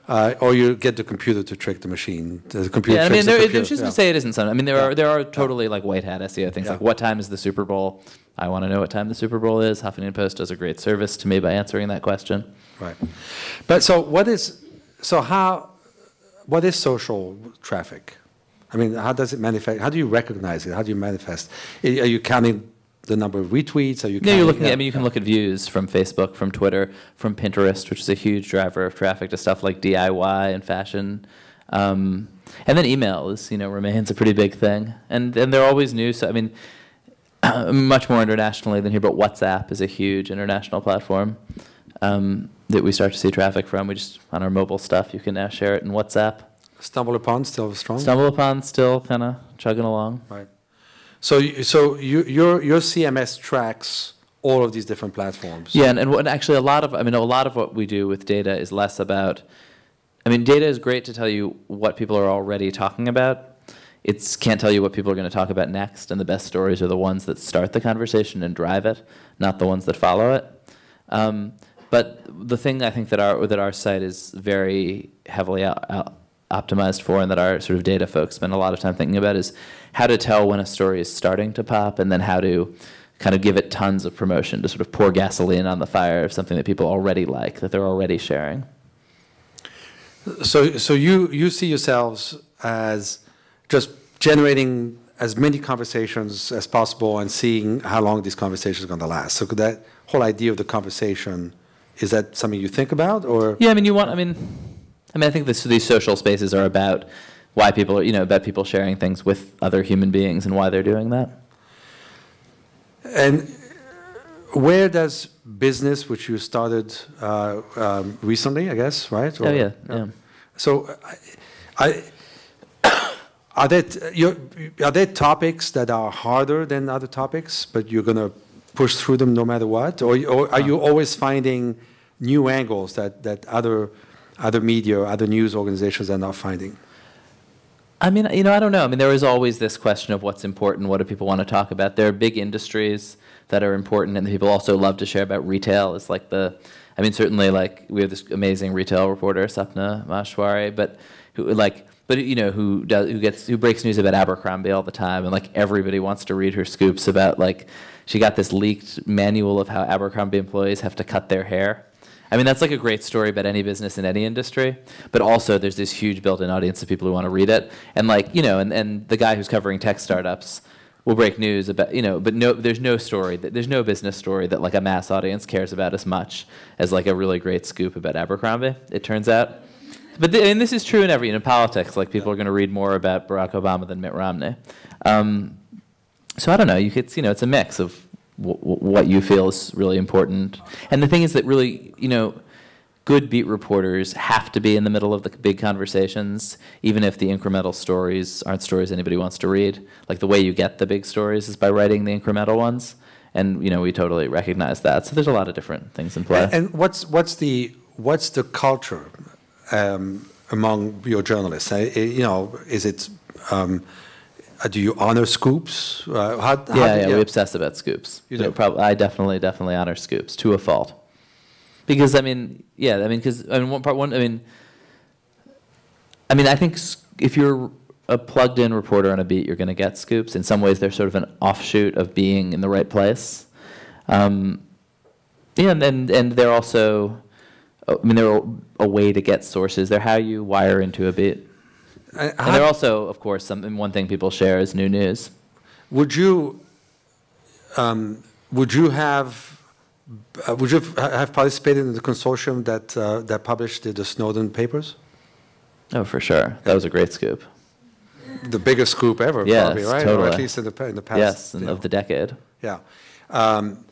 Uh, or you get the computer to trick the machine. The computer Yeah, I mean, the computer. just yeah. to say it isn't something. I mean, there Yeah. are there are totally like white hat SEO things Yeah. like what time is the Super Bowl? I want to know what time the Super Bowl is. Huffington Post does a great service to me by answering that question. Right. But so what is, so how, what is social traffic? I mean, how does it manifest? How do you recognize it? How do you manifest? Are you counting the number of retweets? Are you Yeah, you're looking. At, I mean, you can look at views from Facebook, from Twitter, from Pinterest, which is a huge driver of traffic to stuff like DIY and fashion. Um, and then email is, you know, remains a pretty big thing. And and they're always new. So I mean, much more internationally than here. But WhatsApp is a huge international platform um, that we start to see traffic from. We just on our mobile stuff, you can now share it in WhatsApp. StumbleUpon still strong? StumbleUpon still kind of chugging along. Right. So, so you, your, your CMS tracks all of these different platforms? Yeah, and, and what, actually a lot of, I mean, a lot of what we do with data is less about, I mean, data is great to tell you what people are already talking about. It can't tell you what people are going to talk about next, and the best stories are the ones that start the conversation and drive it, not the ones that follow it. Um, but the thing I think that our that our site is very heavily out, out, optimized for, and that our sort of data folks spend a lot of time thinking about, is how to tell when a story is starting to pop, and then how to kind of give it tons of promotion to sort of pour gasoline on the fire of something that people already like, that they're already sharing. So, so you, you see yourselves as just generating as many conversations as possible and seeing how long these conversations are going to last. So that whole idea of the conversation is that something you think about, or? Yeah, I mean, you want. I mean, I mean, I think this, these social spaces are about why people are, you know, about people sharing things with other human beings and why they're doing that. And where does business, which you started uh, um, recently, I guess, right? Oh Or- yeah, yeah. So, I, I- are there, are there topics that are harder than other topics, but you're going to push through them no matter what? Or, or are you uh-huh. always finding new angles that, that other, other media, other news organizations are not finding? I mean, you know, I don't know. I mean, there is always this question of what's important. What do people want to talk about? There are big industries that are important, and people also love to share about retail. It's like the, I mean, certainly like we have this amazing retail reporter, Sapna Maheshwari, but who like, but you know, who does, who gets, who breaks news about Abercrombie all the time, and like everybody wants to read her scoops about like, she got this leaked manual of how Abercrombie employees have to cut their hair. I mean, that's like a great story about any business in any industry, but also there's this huge built-in audience of people who want to read it. And like, you know, and, and the guy who's covering tech startups will break news about, you know, but no, there's no story, that, there's no business story that like a mass audience cares about as much as like a really great scoop about Abercrombie, it turns out. But and this is true in every, in politics, like people are going to read more about Barack Obama than Mitt Romney. Um, so I don't know. You could, you know, it's a mix of what you feel is really important. And the thing is that really, you know, good beat reporters have to be in the middle of the big conversations, even if the incremental stories aren't stories anybody wants to read. Like the way you get the big stories is by writing the incremental ones. And you know, we totally recognize that. So there's a lot of different things in play. And what's, what's the, what's the culture um, among your journalists? Uh, You know, is it, um, uh, do you honor scoops? Uh, how- how yeah, yeah, we obsess about scoops. You do? prob- I definitely, definitely honor scoops to a fault. Because I mean, yeah, I mean, because I mean, one part, one, I mean, I mean, I think if you're a plugged-in reporter on a beat, you're going to get scoops. In some ways, they're sort of an offshoot of being in the right place. Um, yeah, and, and and they're also, I mean, they're a, a way to get sources. They're how you wire into a beat. Uh, And how- they're also, of course, some one thing people share is new news. Would you, um, would you have, uh, would you have- participated in the consortium that, uh, that published the- the Snowden papers? Oh, for sure. That was a great scoop. The biggest scoop ever, Yes, probably, right? Or at least in the, in the past. Yes, and of the decade. Yeah. Um,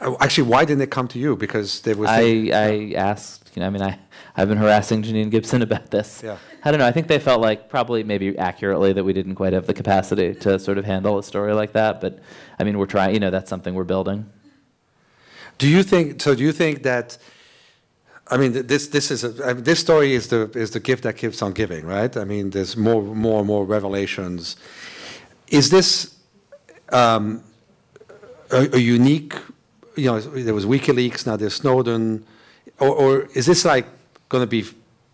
Actually, why didn't it come to you? Because they were. I asked, you know, I mean, I, I've been harassing Janine Gibson about this. Yeah. I don't know. I think they felt like, probably maybe accurately, that we didn't quite have the capacity to sort of handle a story like that. But, I mean, we're trying, you know, that's something we're building. Do you think, so do you think that, I mean, this, this is, a- I mean, this story is the, is the gift that keeps on giving, right? I mean, there's more, more and more revelations. Is this um, a, a unique, you know, there was WikiLeaks, now there's Snowden, or, or is this like going to be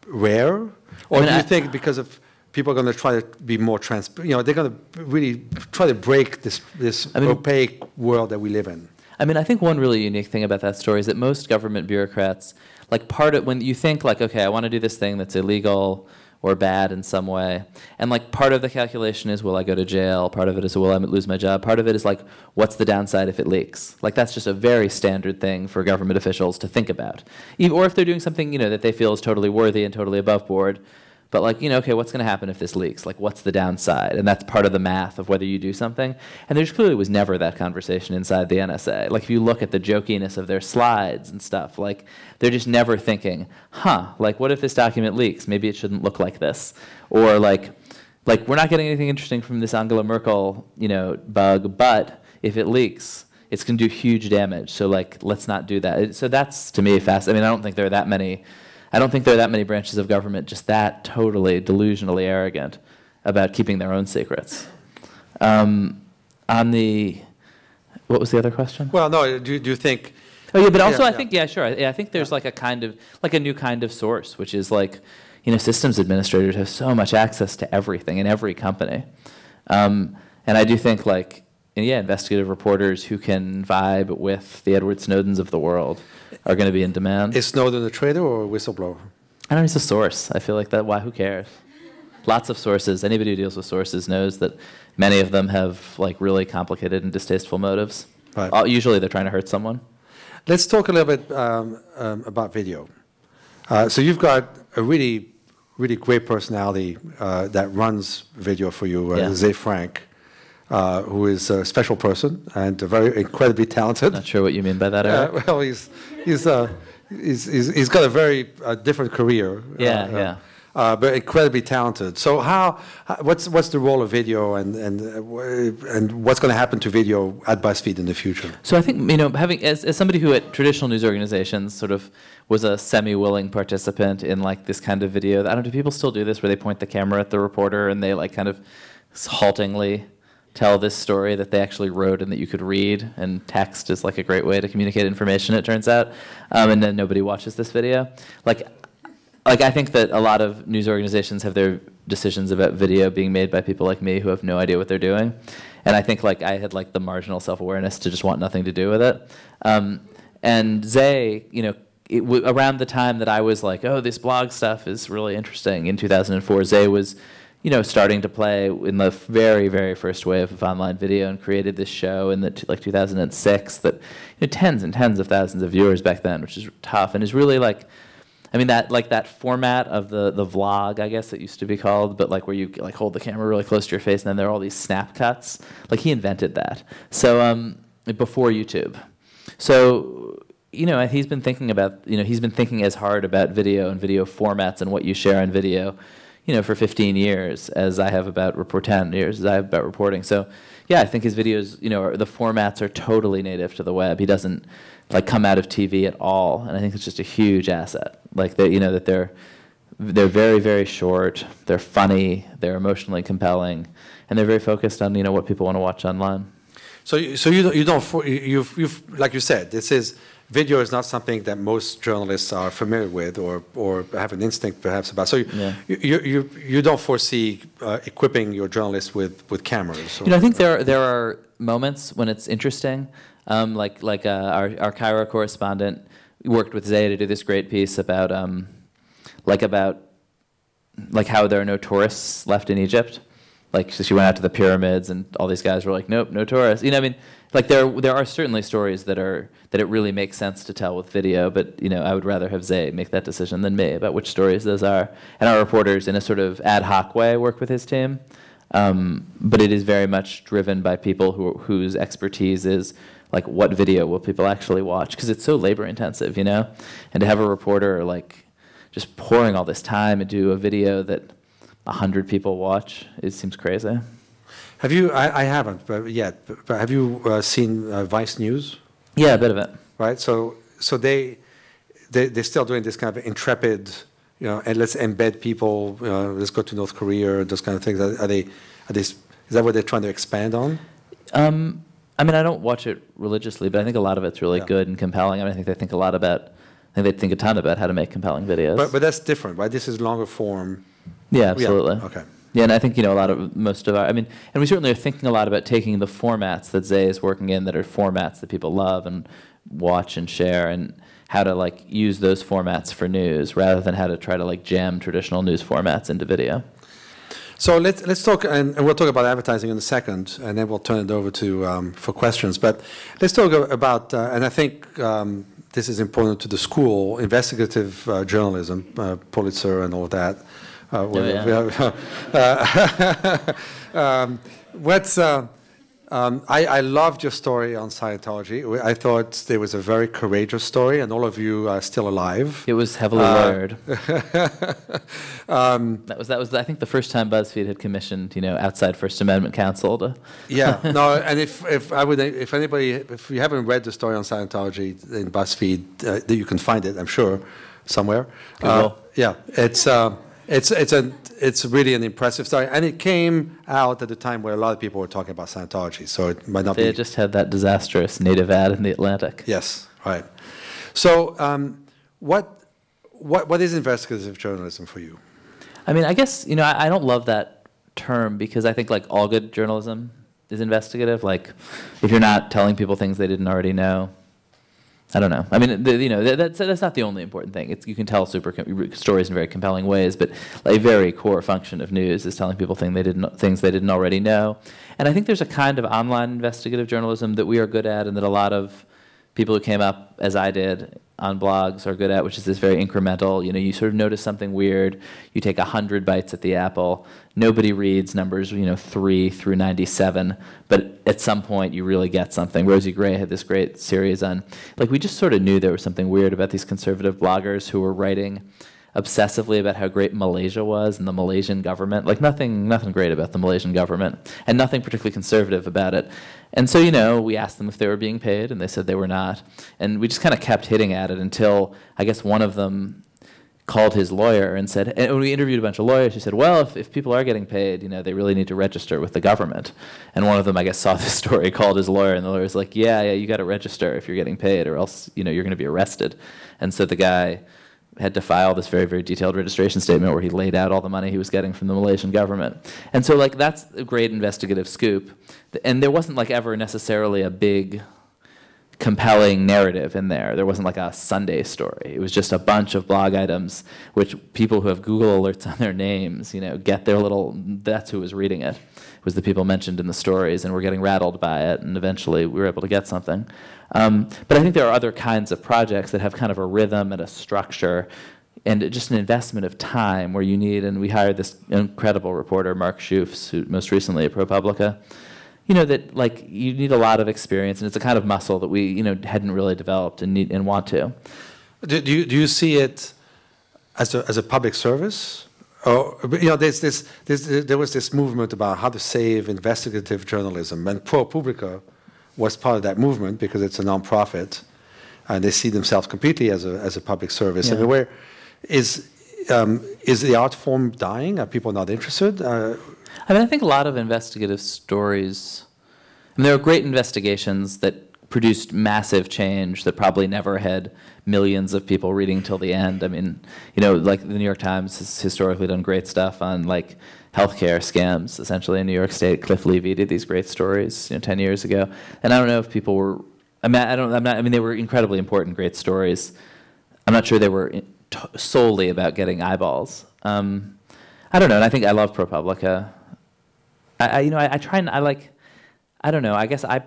rare? Or I mean, do you I- think because of, people are going to try to be more transparent, you know, they're going to really try to break this, this I mean- opaque world that we live in? I mean, I think one really unique thing about that story is that most government bureaucrats, like part of when you think like, okay, I want to do this thing that's illegal or bad in some way, and like part of the calculation is will I go to jail? Part of it is will I lose my job? Part of it is like what's the downside if it leaks? Like that's just a very standard thing for government officials to think about, or if they're doing something you know that they feel is totally worthy and totally above board. But like, you know, okay, what's going to happen if this leaks? Like, what's the downside? And that's part of the math of whether you do something. And there clearly was never that conversation inside the NSA. Like, if you look at the jokiness of their slides and stuff, like, they're just never thinking, huh, like, what if this document leaks? Maybe it shouldn't look like this. Or like, like we're not getting anything interesting from this Angela Merkel, you know, bug, but if it leaks, it's going to do huge damage. So like, let's not do that. So that's to me fast. I mean, I don't think there are that many. I don't think there are that many branches of government just that totally delusionally arrogant about keeping their own secrets. Um, on the, what was the other question? Well, no, do, you- do you think, Oh yeah, but also Yeah, I yeah. think yeah, sure. I, I think there's like a kind of like a new kind of source, which is like, you know, systems administrators have so much access to everything in every company, um, and I do think like yeah, investigative reporters who can vibe with the Edward Snowdens of the world are going to be in demand. is Snowden a traitor or a whistleblower? I don't know. He's a source. I feel like that. Why? Who cares? Lots of sources. Anybody who deals with sources knows that many of them have like really complicated and distasteful motives. Right. Uh, usually, they're trying to hurt someone. let's talk a little bit um, um, about video. Uh, so you've got a really, really great personality uh, that runs video for you, uh, Yeah. Ze Frank, uh, who is a special person and very incredibly talented. Not sure what you mean by that, Eric. Uh, well, he's he's, uh, he's he's he's got a very uh, different career. Yeah, uh, yeah. Uh, but incredibly talented. So how, what's what's the role of video and and and what's going to happen to video at BuzzFeed in the future? So I think you know, having as, as somebody who at traditional news organizations sort of was a semi-willing participant in like this kind of video. I don't know. Do people still do this where they point the camera at the reporter and they like kind of haltingly tell this story that they actually wrote and that you could read? And text is like a great way to communicate information. It turns out, um, and then nobody watches this video. Like like I think that a lot of news organizations have their decisions about video being made by people like me who have no idea what they're doing, and I think like I had like the marginal self-awareness to just want nothing to do with it. Um, and Ze, you know, around the time that I was like, oh, this blog stuff is really interesting in 2004, Ze was, you know, starting to play in the very, very first wave of online video and created this show in the t- like 2006 that, you know, tens and tens of thousands of viewers back then, which is tough and is really like. I mean that like that format of the the vlog, I guess it used to be called, but like where you like hold the camera really close to your face and then there are all these snap cuts. Like he invented that. So um, before YouTube. So you know, he's been thinking about you know he's been thinking as hard about video and video formats and what you share on video, you know, for 15 years as I have about report 10 years as I have about reporting. So yeah, I think his videos, you know, are, the formats are totally native to the web. He doesn't like come out of TV at all, and I think it's just a huge asset. Like that, you know, that they're they're very very short, they're funny, they're emotionally compelling, and they're very focused on you know what people want to watch online. So, so you don't, you don't, you've, you've, like you said, this is, video is not something that most journalists are familiar with or, or have an instinct perhaps about. So you, Yeah. you, you, you- don't foresee uh, equipping your journalists with, with cameras? or- You know, I think there are, there are moments when it's interesting. Um, like like uh, our our Cairo correspondent worked with Ze to do this great piece about um, like about like how there are no tourists left in Egypt. Like so she went out to the pyramids and all these guys were like, nope, no tourists. You know, what I mean, like there there are certainly stories that are that it really makes sense to tell with video, but you know, I would rather have Ze make that decision than me about which stories those are. And our reporters, in a sort of ad hoc way, work with his team. Um, but it is very much driven by people who, whose expertise is like what video will people actually watch because it's so labor intensive, you know. And to have a reporter like just pouring all this time into a video that hundred people watch, it seems crazy. Have you, I, I haven't but yet, but but have you uh, seen uh, Vice News? Yeah, a bit of it. Right, so, so they, they, they're still doing this kind of intrepid, you know, and let's embed people, you know, let's go to North Korea, those kind of things. Are are they, are they, is that what they're trying to expand on? Um, I mean, I don't watch it religiously, but I think a lot of it's really Yeah. good and compelling. I mean, I think they think a lot about. I think they think a ton about how to make compelling videos. But, but that's different, right? This is longer form. yeah, absolutely. okay. Yeah, and I think you know a lot of most of our. I mean, and we certainly are thinking a lot about taking the formats that Ze is working in, that are formats that people love and watch and share, and how to like use those formats for news rather than how to try to like jam traditional news formats into video. So let's, let's talk, and, we'll talk about advertising in a second, and then we'll turn it over to, um, for questions. But let's talk about, uh, and I think um, this is important to the school, investigative uh, journalism, uh, Pulitzer and all that. Uh, um, What's, uh, um, I, I loved your story on Scientology. I thought there was a very courageous story, and all of you are still alive. It was heavily Uh, lawyered. that was that was I think the first time BuzzFeed had commissioned you know outside First Amendment counsel to. Yeah, no, and if, if I would, if anybody, if you haven't read the story on Scientology in BuzzFeed, uh, that you can find it, I'm sure, somewhere. Uh, yeah, it's, uh, it's, it's a, it's really an impressive story, and it came out at a time where a lot of people were talking about Scientology, so it might not They be. had just had that disastrous native ad in the Atlantic. Yes, right. So, um, what, what, what is investigative journalism for you? I mean, I guess you know I, I don't love that term because I think like all good journalism is investigative. Like, if you're not telling people things they didn't already know, I don't know. I mean, the, you know, that, that's that's not the only important thing. It's you can tell super com- stories in very compelling ways, but a very core function of news is telling people thing they didn't things they didn't already know. And I think there's a kind of online investigative journalism that we are good at, and that a lot of people who came up as I did on blogs are good at, which is this very incremental. You know, you sort of notice something weird, you take a hundred bites at the apple. Nobody reads numbers, you know, three through ninety-seven, but at some point you really get something. Rosie Gray had this great series on, like, we just sort of knew there was something weird about these conservative bloggers who were writing obsessively about how great Malaysia was and the Malaysian government. Like nothing, nothing great about the Malaysian government, and nothing particularly conservative about it. And so, you know, we asked them if they were being paid, and they said they were not. And we just kind of kept hitting at it until I guess one of them called his lawyer and said, and when we interviewed a bunch of lawyers, he said, well, if, if people are getting paid, you know, they really need to register with the government. And one of them, I guess, saw this story, called his lawyer, and the lawyer was like, yeah, yeah, you got to register if you're getting paid, or else, you know, you're going to be arrested. And so the guy had to file this very, very detailed registration statement where he laid out all the money he was getting from the Malaysian government. And so, like, that's a great investigative scoop. And there wasn't, like, ever necessarily a big, compelling narrative in there. There wasn't, like, a Sunday story. It was just a bunch of blog items, which people who have Google alerts on their names, you know, get their little, that's who was reading it. It was the people mentioned in the stories, and we're getting rattled by it, and eventually we were able to get something. Um, but I think there are other kinds of projects that have kind of a rhythm and a structure and just an investment of time where you need, and we hired this incredible reporter, Mark Schoofs, who most recently at ProPublica, you know, that like you need a lot of experience and it's a kind of muscle that we, you know, hadn't really developed and need and want to. Do, do, you, do you see it as a, as a public service? Or, you know, there's this, there's, there was this movement about how to save investigative journalism, and ProPublica was part of that movement because it's a nonprofit, and they see themselves completely as a as a public service. Yeah. I mean, where is um, is the art form dying? Are people not interested? Uh, I mean, I think a lot of investigative stories. I mean, there are great investigations that produced massive change that probably never had millions of people reading till the end. I mean, you know, like the New York Times has historically done great stuff on like healthcare scams, essentially in New York State. Cliff Levy did these great stories, you know, 10 years ago. And I don't know if people were, I mean, I don't, I'm not, I mean, they were incredibly important, great stories. I'm not sure they were solely about getting eyeballs. Um, I don't know, and I think I love ProPublica. I, I you know, I, I try and, I like, I don't know, I guess I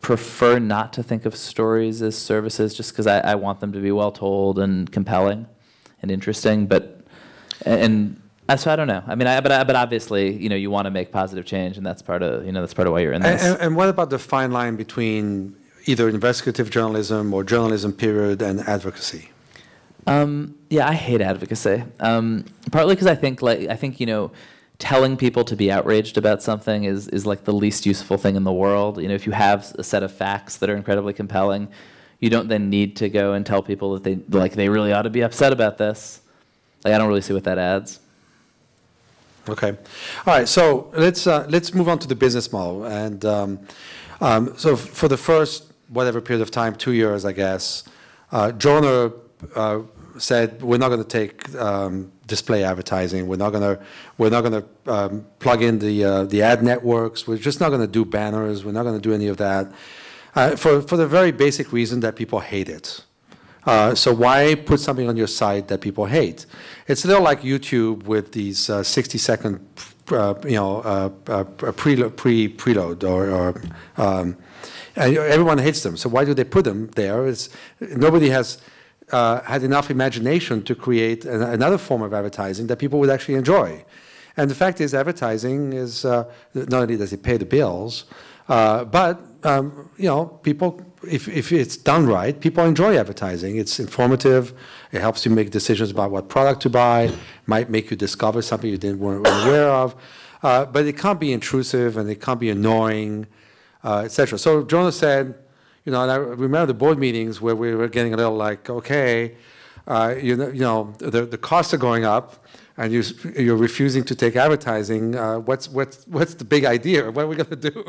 prefer not to think of stories as services just because I, I want them to be well told and compelling and interesting, but, and uh, so I don't know. I mean, I, but but obviously, you know, you want to make positive change, and that's part of you know that's part of why you're in this. And, and what about the fine line between either investigative journalism or journalism period and advocacy? Um, yeah, I hate advocacy. Um, partly because I think like I think you know telling people to be outraged about something is is like the least useful thing in the world. You know, if you have a set of facts that are incredibly compelling, you don't then need to go and tell people that they like they really ought to be upset about this. Like I don't really see what that adds. Okay. All right. So let's uh, let's move on to the business model. And um, um, so for the first whatever period of time, two years, I guess, uh, Jonah uh, said we're not going to take um, display advertising. We're not going to we're not to um, plug in the uh, the ad networks. We're just not going to do banners. We're not going to do any of that. Uh, for for the very basic reason that people hate it. Uh, so why put something on your site that people hate? It's a little like YouTube with these uh, 60 second, uh, you know, uh, preload, pre preload or, or um, everyone hates them. So why do they put them there? It's, nobody has uh, had enough imagination to create an, another form of advertising that people would actually enjoy. And the fact is, advertising is not only does it pay the bills, but um, you know, people if, if it's done right, people enjoy advertising. It's informative. It helps you make decisions about what product to buy. Might make you discover something you didn't weren't aware of. Uh, but it can't be intrusive and it can't be annoying, uh, etc. So Jonas said, you know, and I remember the board meetings where we were getting a little like, okay, uh, you know, you know, the, the costs are going up, and you, you're refusing to take advertising. Uh, what's what's what's the big idea? What are we going to do?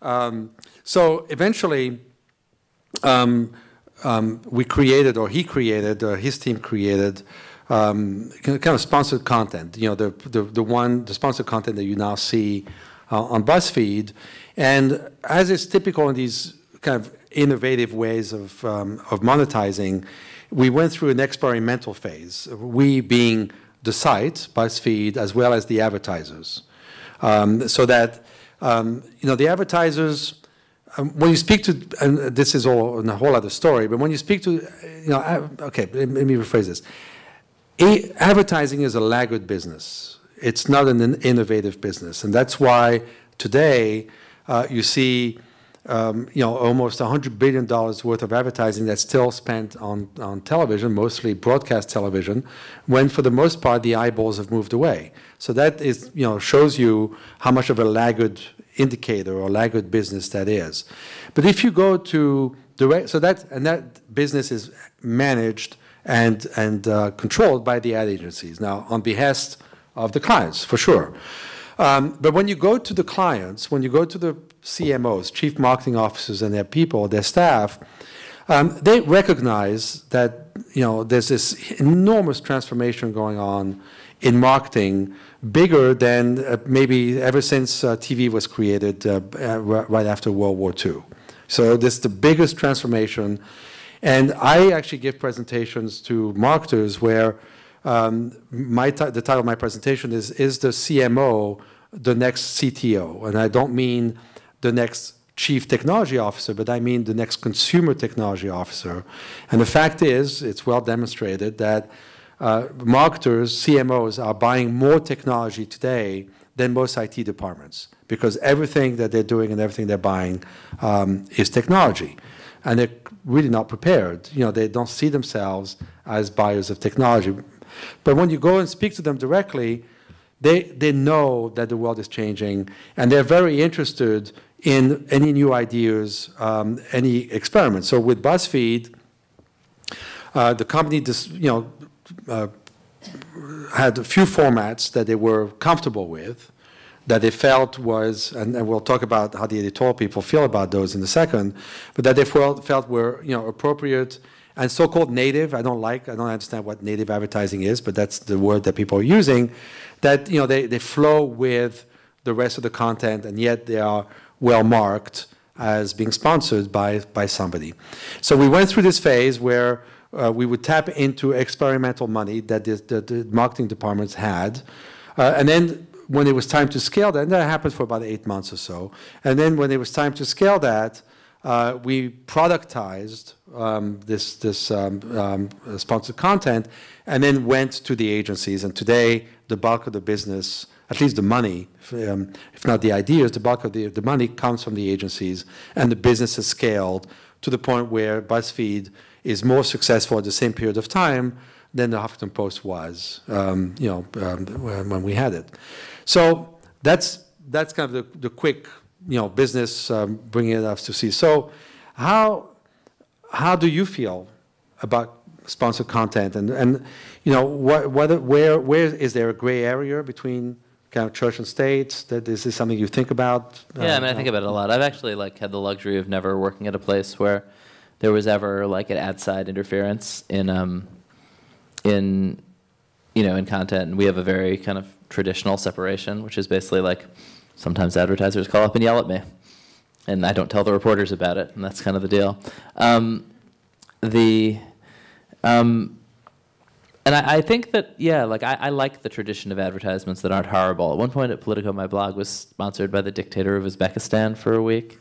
Um, so eventually um, um, we created, or he created, or his team created, um, kind of sponsored content. You know, the, the, the one, the sponsored content that you now see uh, on BuzzFeed. And as is typical in these kind of innovative ways of, um, of monetizing, we went through an experimental phase. We being the site, BuzzFeed, as well as the advertisers. Um, so that, um, you know, the advertisers um, when you speak to, and this is all a whole other story, but when you speak to, you know, okay, let me rephrase this. Advertising is a laggard business. It's not an innovative business, and that's why today uh, you see, um, you know, almost $100 billion worth of advertising that's still spent on, on television, mostly broadcast television, when for the most part the eyeballs have moved away. So that is, you know, shows you how much of a laggard indicator or laggard business that is. But if you go to direct, so that and that business is managed and and uh, controlled by the ad agencies now on behest of the clients for sure. Um, but when you go to the clients, when you go to the CMOs, chief marketing officers, and their people, their staff, um, they recognize that you know there's this enormous transformation going on in marketing, bigger than uh, maybe ever since uh, TV was created uh, uh, right after World War II. So this is the biggest transformation, and I actually give presentations to marketers where um, my the title of my presentation is is the CMO the next CTO, and I don't mean the next chief technology officer, but I mean the next consumer technology officer. And the fact is, it's well demonstrated that uh, marketers, CMOs, are buying more technology today than most IT departments because everything that they're doing and everything they're buying um, is technology. And they're really not prepared. You know, they don't see themselves as buyers of technology. But when you go and speak to them directly, they, they know that the world is changing, and they're very interested in any new ideas, um, any experiments. So with BuzzFeed, uh, the company, just, you know, uh, had a few formats that they were comfortable with, that they felt was, and, and, we'll talk about how the editorial people feel about those in a second, but that they felt, felt were, you know, appropriate and so-called native. I don't like, I don't understand what native advertising is, but that's the word that people are using that you know they, they flow with the rest of the content and yet they are well marked as being sponsored by, by somebody. So we went through this phase where uh, we would tap into experimental money that the, the, the marketing departments had. Uh, and then when it was time to scale that, and that happened for about eight months or so. And then when it was time to scale that, uh, we productized um, this, this um, um, sponsored content and then went to the agencies. And today, the bulk of the business, at least the money, um, if not the ideas, the bulk of the, the money comes from the agencies. And the business has scaled to the point where BuzzFeed is more successful at the same period of time than the Huffington Post was, um, you know, um, when we had it. So that's, that's kind of the, the quick you know, business um, bringing it up to see. So how, how do you feel about sponsored content? And, and you know, what, what, where, where is there a gray area between kind of church and state? That is this is something you think about? Yeah, I mean, I think about it a lot. I've actually like had the luxury of never working at a place where there was ever like an ad side interference in um, in you know in content. And we have a very kind of traditional separation, which is basically like sometimes advertisers call up and yell at me, and I don't tell the reporters about it, and that's kind of the deal. Um, the um, and I, I, think that yeah, like I, I, like the tradition of advertisements that aren't horrible. At one point at Politico, my blog was sponsored by the dictator of Uzbekistan for a week,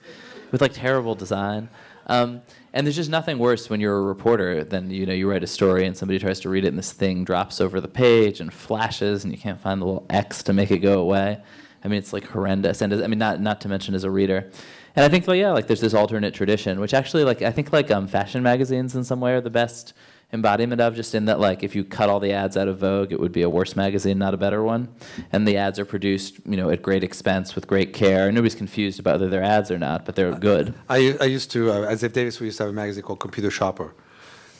with like terrible design. Um, and there's just nothing worse when you're a reporter than you know you write a story and somebody tries to read it and this thing drops over the page and flashes and you can't find the little X to make it go away. I mean, it's like horrendous. And I mean, not not to mention as a reader. And I think, well, yeah, like there's this alternate tradition, which actually, like, I think like um, fashion magazines in some way are the best embodiment of, just in that, like, if you cut all the ads out of Vogue, it would be a worse magazine, not a better one. And the ads are produced, you know, at great expense with great care. Nobody's confused about whether they're ads or not, but they're good. I, I used to, uh, as Ziff Davis, we used to have a magazine called Computer Shopper.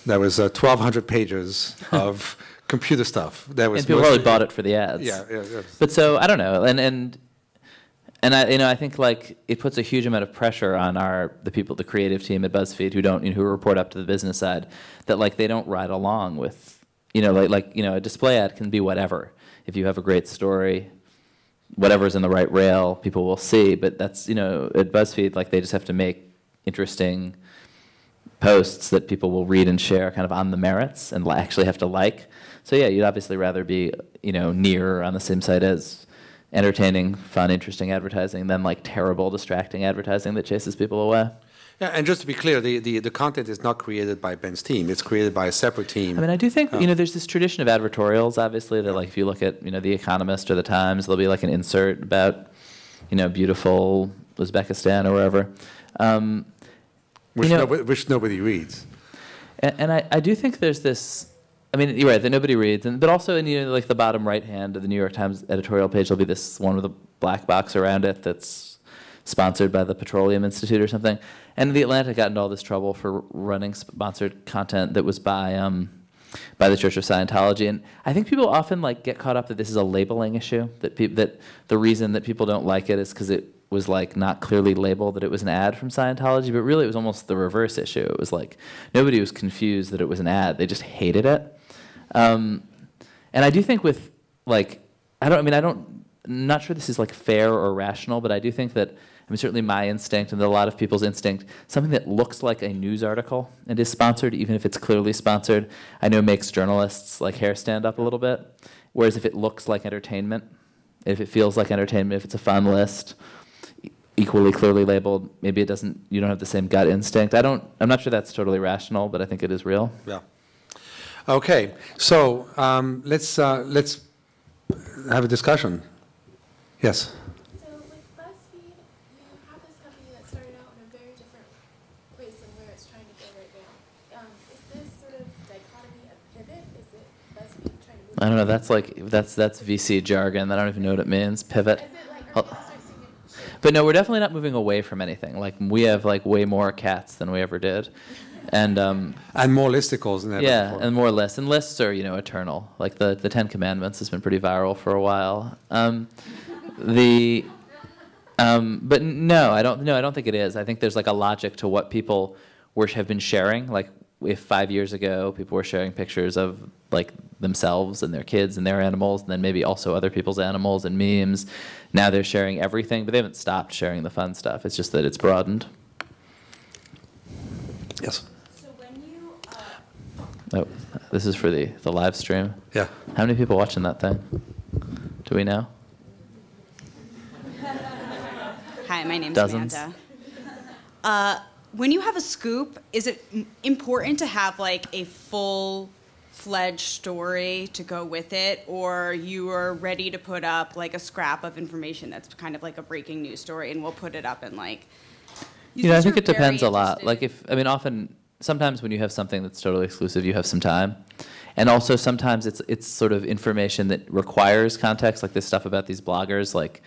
That was uh, 1,200 pages of computer stuff. That was and people probably bought it for the ads. Yeah, yeah, yeah. But so I don't know, and and and I, you know, I think like it puts a huge amount of pressure on our the people, the creative team at BuzzFeed who don't, you know, who report up to the business side, that like they don't ride along with, you know, like like you know, a display ad can be whatever. If you have a great story, whatever's in the right rail, people will see. But that's you know, at BuzzFeed, like they just have to make interesting posts that people will read and share, kind of on the merits, and actually have to like. So yeah, you'd obviously rather be, you know, near on the same site as entertaining, fun, interesting advertising than like terrible, distracting advertising that chases people away. Yeah, and just to be clear, the, the, the content is not created by Ben's team. It's created by a separate team. I mean, I do think you know there's this tradition of advertorials. Obviously, that like if you look at you know the Economist or the Times, there'll be like an insert about you know beautiful Uzbekistan or wherever. Um, which, you know- nobody, which nobody reads. And, and I, I do think there's this. I mean, you're right that nobody reads, and but also in you know, like the bottom right hand of the New York Times editorial page, there'll be this one with a black box around it that's sponsored by the Petroleum Institute or something. And the Atlantic got into all this trouble for running sponsored content that was by um, by the Church of Scientology. And I think people often like get caught up that this is a labeling issue. That peop that the reason that people don't like it is because it was like not clearly labeled that it was an ad from Scientology, but really it was almost the reverse issue. It was like nobody was confused that it was an ad; they just hated it. Um, and I do think with like I don't I mean I don't I'm not sure this is like fair or rational, but I do think that I mean certainly my instinct and a lot of people's instinct, something that looks like a news article and is sponsored, even if it's clearly sponsored, I know makes journalists like hair stand up a little bit. Whereas if it looks like entertainment, if it feels like entertainment, if it's a fun list, equally clearly labeled, maybe it doesn't you don't have the same gut instinct. I don't I'm not sure that's totally rational, but I think it is real. Yeah. Okay, so um, let's, uh, let's have a discussion. Yes? So with BuzzFeed, you have this company that started out in a very different place than where it's trying to go right now. Um, is this sort of dichotomy a pivot? Is it BuzzFeed trying to? I don't know, that's like that's that's VC jargon. I don't even know what it means. Pivot. Is it like, are we gonna start seeing it shift? But no, we're definitely not moving away from anything. Like we have like way more cats than we ever did, and um, And more listicles than ever yeah, before. and more lists. And lists are you know eternal. Like the the Ten Commandments has been pretty viral for a while. Um, the um, but no, I don't. No, I don't think it is. I think there's like a logic to what people were have been sharing. Like if five years ago people were sharing pictures of like themselves and their kids and their animals, and then maybe also other people's animals and memes. Now they're sharing everything, but they haven't stopped sharing the fun stuff. It's just that it's broadened. Yes, So when you, Oh, this is for the the live stream. yeah. How many people watching that thing? Do we know? hi, my name's Dozens. Amanda. Uh, when you have a scoop, is it important to have like a full fledged story to go with it, or you are ready to put up like a scrap of information that's kind of like a breaking news story, and we'll put it up and like. You know, I think it depends a lot. Like if I mean, often sometimes when you have something that's totally exclusive, you have some time, and also sometimes it's it's sort of information that requires context, like this stuff about these bloggers, like.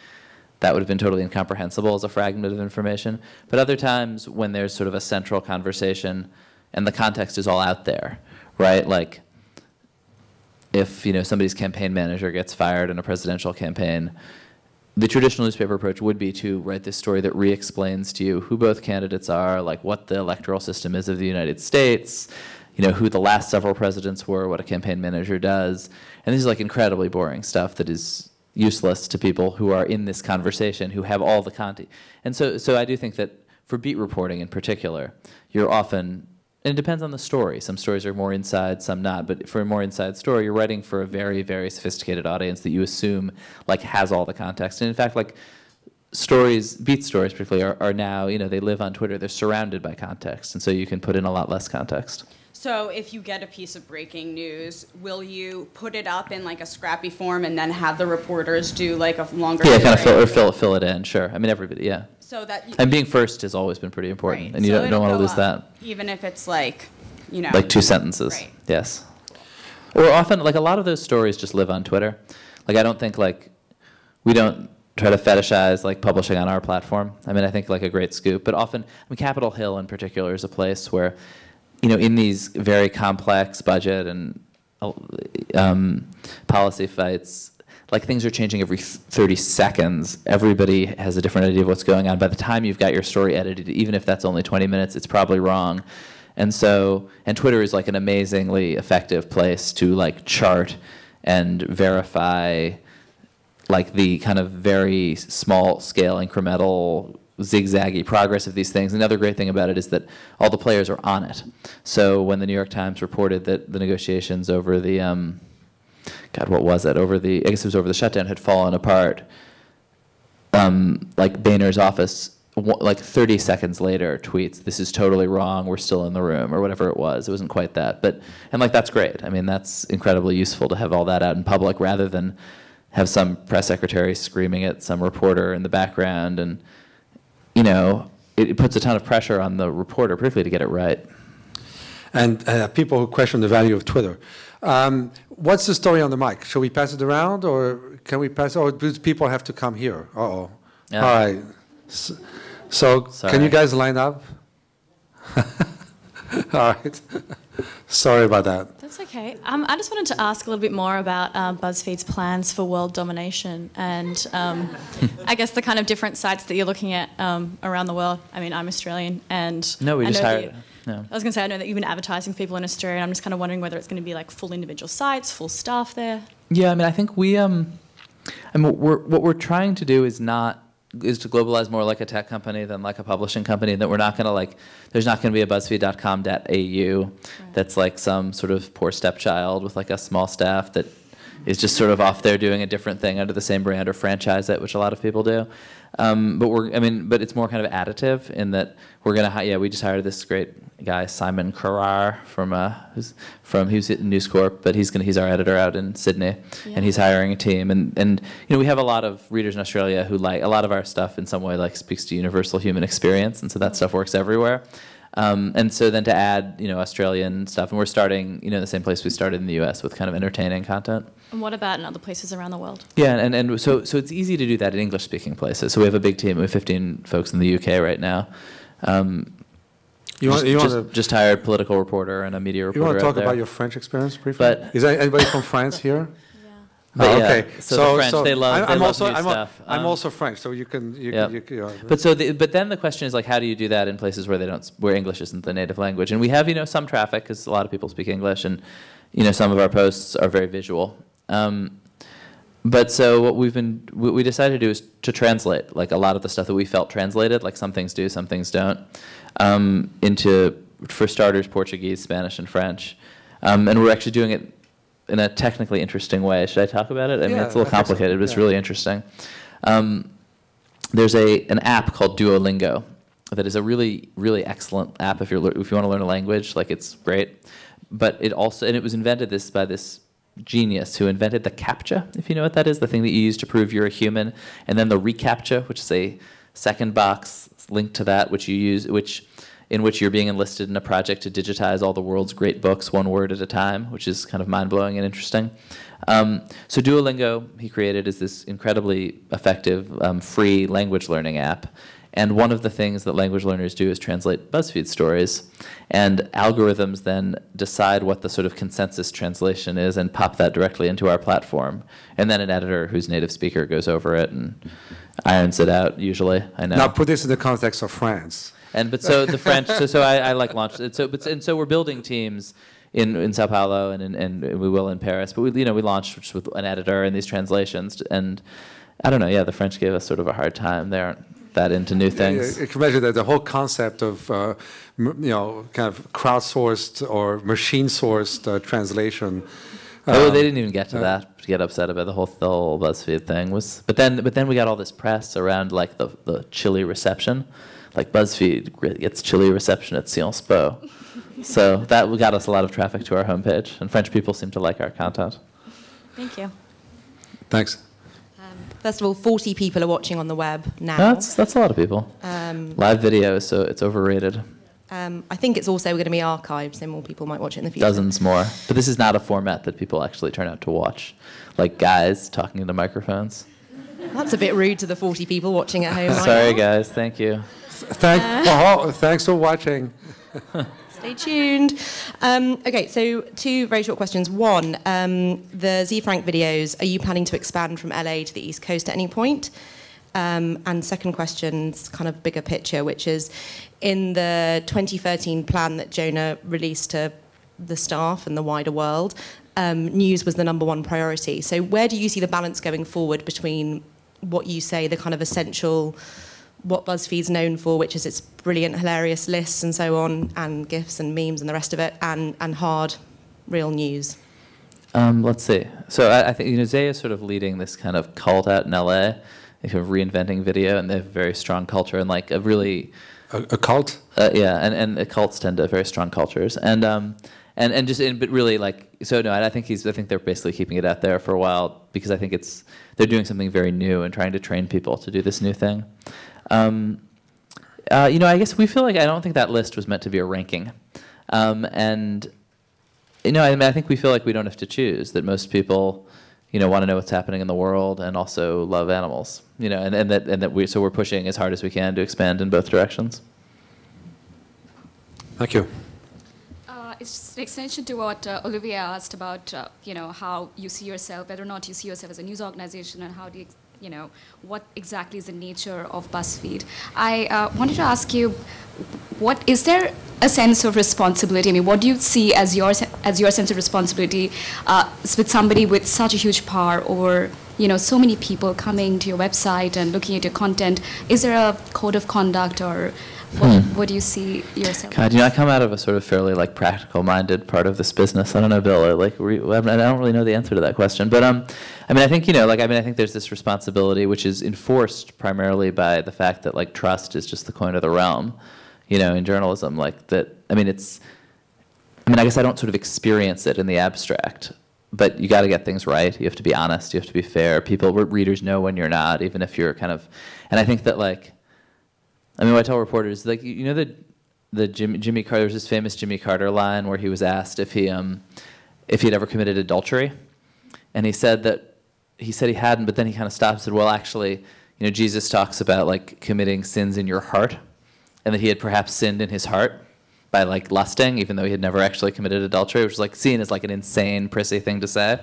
That would have been totally incomprehensible as a fragment of information. But other times, when there's sort of a central conversation, and the context is all out there, right? Like, if you know somebody's campaign manager gets fired in a presidential campaign, the traditional newspaper approach would be to write this story that re-explains to you who both candidates are, like what the electoral system is of the United States, you know, who the last several presidents were, what a campaign manager does. And this is like incredibly boring stuff that is useless to people who are in this conversation, who have all the content. And so, so I do think that for beat reporting in particular, you're often and it depends on the story. Some stories are more inside, some not. But for a more inside story, you're writing for a very, very sophisticated audience that you assume like has all the context. And in fact, like stories, beat stories particularly, are, are now you know they live on Twitter. They're surrounded by context, and so you can put in a lot less context. So if you get a piece of breaking news, will you put it up in like a scrappy form and then have the reporters do like a longer? Yeah, kind of fill or fill fill it in. Sure. I mean, everybody. Yeah. So that. You, And being first has always been pretty important, right. and you So don't, don't want to lose that. Even if it's like, you know. like two sentences. Right. Yes. Or often, like a lot of those stories just live on Twitter. Like I don't think like we don't try to fetishize like publishing on our platform. I mean, I think like a great scoop, but often, I mean, Capitol Hill in particular is a place where, you know, in these very complex budget and um, policy fights, like things are changing every 30 seconds. Everybody has a different idea of what's going on. By the time you've got your story edited, even if that's only 20 minutes, it's probably wrong. And so, and Twitter is like an amazingly effective place to like chart and verify like the kind of very small scale incremental zigzaggy progress of these things. Another great thing about it is that all the players are on it. So when the New York Times reported that the negotiations over the um, God, what was it? Over the I guess it was over the shutdown had fallen apart. um, like Boehner's office, like 30 seconds later, tweets, "This is totally wrong. We're still in the room," or whatever it was. It wasn't quite that, but and like that's great. I mean, that's incredibly useful to have all that out in public rather than have some press secretary screaming at some reporter in the background, and you know, it, it puts a ton of pressure on the reporter, particularly to get it right. And uh, people who question the value of Twitter. Um, What's the story on the mic? Shall we pass it around, or can we pass, or do people have to come here? Uh-oh. All Yeah. right. S- So can you guys line up? All right. Sorry about that. That's okay. Um, I just wanted to ask a little bit more about uh, BuzzFeed's plans for world domination and um, I guess the kind of different sites that you're looking at um, around the world. I mean, I'm Australian and No, we I just hired. you- No. I was going to say, I know that you've been advertising for people in Australia, and I'm just kind of wondering whether it's going to be like full individual sites, full staff there. Yeah, I mean, I think we um, I mean, we're, what we're trying to do is not is to globalize more like a tech company than like a publishing company. That we're not going to like. There's not going to be a BuzzFeed.com.au that's like some sort of poor stepchild with like a small staff that is just sort of off there doing a different thing under the same brand or franchise it, which a lot of people do. Um, but we're, I mean, but it's more kind of additive in that we're gonna, hi- yeah, we just hired this great guy Simon Crerar from, uh, who's from was at News Corp, but he's gonna, he's our editor out in Sydney, and he's hiring a team, and and you know we have a lot of readers in Australia who like a lot of our stuff in some way like speaks to universal human experience, and so that stuff works everywhere. Um, and so then to add, you know, Australian stuff, and we're starting, you know, the same place we started in the U.S. with kind of entertaining content. And what about in other places around the world? Yeah, and, and so so it's easy to do that in English speaking places. So we have a big team. We have 15 folks in the UK right now. Um, You want, just, you want just, to, just hired political reporter and a media reporter. you want to talk about your French experience briefly? But- Is there anybody from France here? But Oh, yeah, okay. so the French, they love- I'm, they love also, new I'm, al- stuff. I'm Um, also French, so you can, you, Yep. can- you, you know, But so, the, but then the question is like, how do you do that in places where they don't, where English isn't the native language? And we have, you know, some traffic because a lot of people speak English, and you know, some of our posts are very visual. Um, but so what we've been, what we decided to do is to translate like a lot of the stuff that we felt translated, like some things do, some things don't, um, into, for starters, Portuguese, Spanish, and French. Um, and we're actually doing it in a technically interesting way. Should I talk about it? I mean, Yeah, it's a little think so. complicated, but it's Yeah. really interesting. Um, there's a an app called Duolingo that is a really really excellent app if you're if you want to learn a language. Like it's great, but it also and it was invented this by this genius who invented the captcha. If you know what that is, the thing that you use to prove you're a human, and then the reCAPTCHA, which is a second box linked to that, which you use which in which you're being enlisted in a project to digitize all the world's great books one word at a time, which is kind of mind blowing and interesting. Um, so Duolingo, he created, is this incredibly effective um, free language learning app. And one of the things that language learners do is translate BuzzFeed stories. And algorithms then decide what the sort of consensus translation is and pop that directly into our platform. And then an editor who's native speaker goes over it and irons it out, usually. I know. now put this in the context of France. And but so the French, so so I, I like launched it. So but and so we're building teams in in Sao Paulo and in, and we will in Paris. But we you know we launched with an editor and these translations and I don't know. Yeah, the French gave us sort of a hard time. They aren't that into new things. You can imagine that the whole concept of, uh, m- you know, kind of crowdsourced or machine-sourced uh, translation. oh, um, they didn't even get to uh, that. To get upset about the whole the whole BuzzFeed thing was. But then but then we got all this press around like the the chilly reception, like BuzzFeed gets chilly reception at Sciences Po. So that got us a lot of traffic to our homepage, and French people seem to like our content. Thank you. Thanks. First of all, 40 people are watching on the web now. That's that's a lot of people. Um, Live video, so it's overrated. um, I think it's also going to be archived, so more people might watch it in the future. Dozens more. But this is not a format that people actually turn out to watch, like guys talking into microphones. That's a bit rude to the 40 people watching at home. Sorry, now. guys. Thank you. Thank, oh, thanks for watching. Stay tuned. Um, okay, so two very short questions. One, um, the Ze Frank videos, are you planning to expand from LA to the East Coast at any point? Um, and second question's kind of bigger picture, which is in the 2013 plan that Jonah released to the staff and the wider world, um, news was the number one priority. So where do you see the balance going forward between what you say, the kind of essential what BuzzFeed's known for, which is its brilliant, hilarious lists and so on, and GIFs and memes and the rest of it, and, and hard, real news. Um, let's see. So I, I think you know Ze is sort of leading this kind of cult out in LA, kind of reinventing video, and they have a very strong culture and like a really A, a cult? uh, yeah, and and cults tend to have very strong cultures, and um, and and just but really like so no, I think he's I think they're basically keeping it out there for a while because I think it's they're doing something very new and trying to train people to do this new thing. Um, uh, you know, I guess we feel like I don't think that list was meant to be a ranking, um, and you know, I mean, I think we feel like we don't have to choose. That most people, you know, want to know what's happening in the world and also love animals. You know, and, and that and that we so we're pushing as hard as we can to expand in both directions. Thank you. Uh, it's just an extension to what uh, Olivia asked about, uh, you know, how you see yourself, whether or not you see yourself as a news organization, and how do you, you know, what exactly is the nature of BuzzFeed. I uh, wanted to ask you, what is there a sense of responsibility? I mean, what do you see as your as your sense of responsibility uh, with somebody with such a huge power over you know so many people coming to your website and looking at your content? Is there a code of conduct or what, what do you see yourself? God, you know, I come out of a sort of fairly like practical-minded part of this business. I don't know, Bill. Or, like, I don't really know the answer to that question. But um, I mean, I think you know, like, I mean, I think there's this responsibility which is enforced primarily by the fact that like trust is just the coin of the realm, you know, in journalism. Like that. I mean, it's. I mean, I guess I don't sort of experience it in the abstract. But you got to get things right. You have to be honest. You have to be fair. People, readers know when you're not, even if you're kind of. And I think that like. I mean, what I tell reporters, like you know the the Jimmy, Jimmy Carter, there's this famous Jimmy Carter line where he was asked if he um, if he'd ever committed adultery, and he said that he said he hadn't, but then he kind of stopped and said, well, actually, you know, Jesus talks about like committing sins in your heart, and that he had perhaps sinned in his heart by like lusting, even though he had never actually committed adultery, which was like seen as like an insane, prissy thing to say.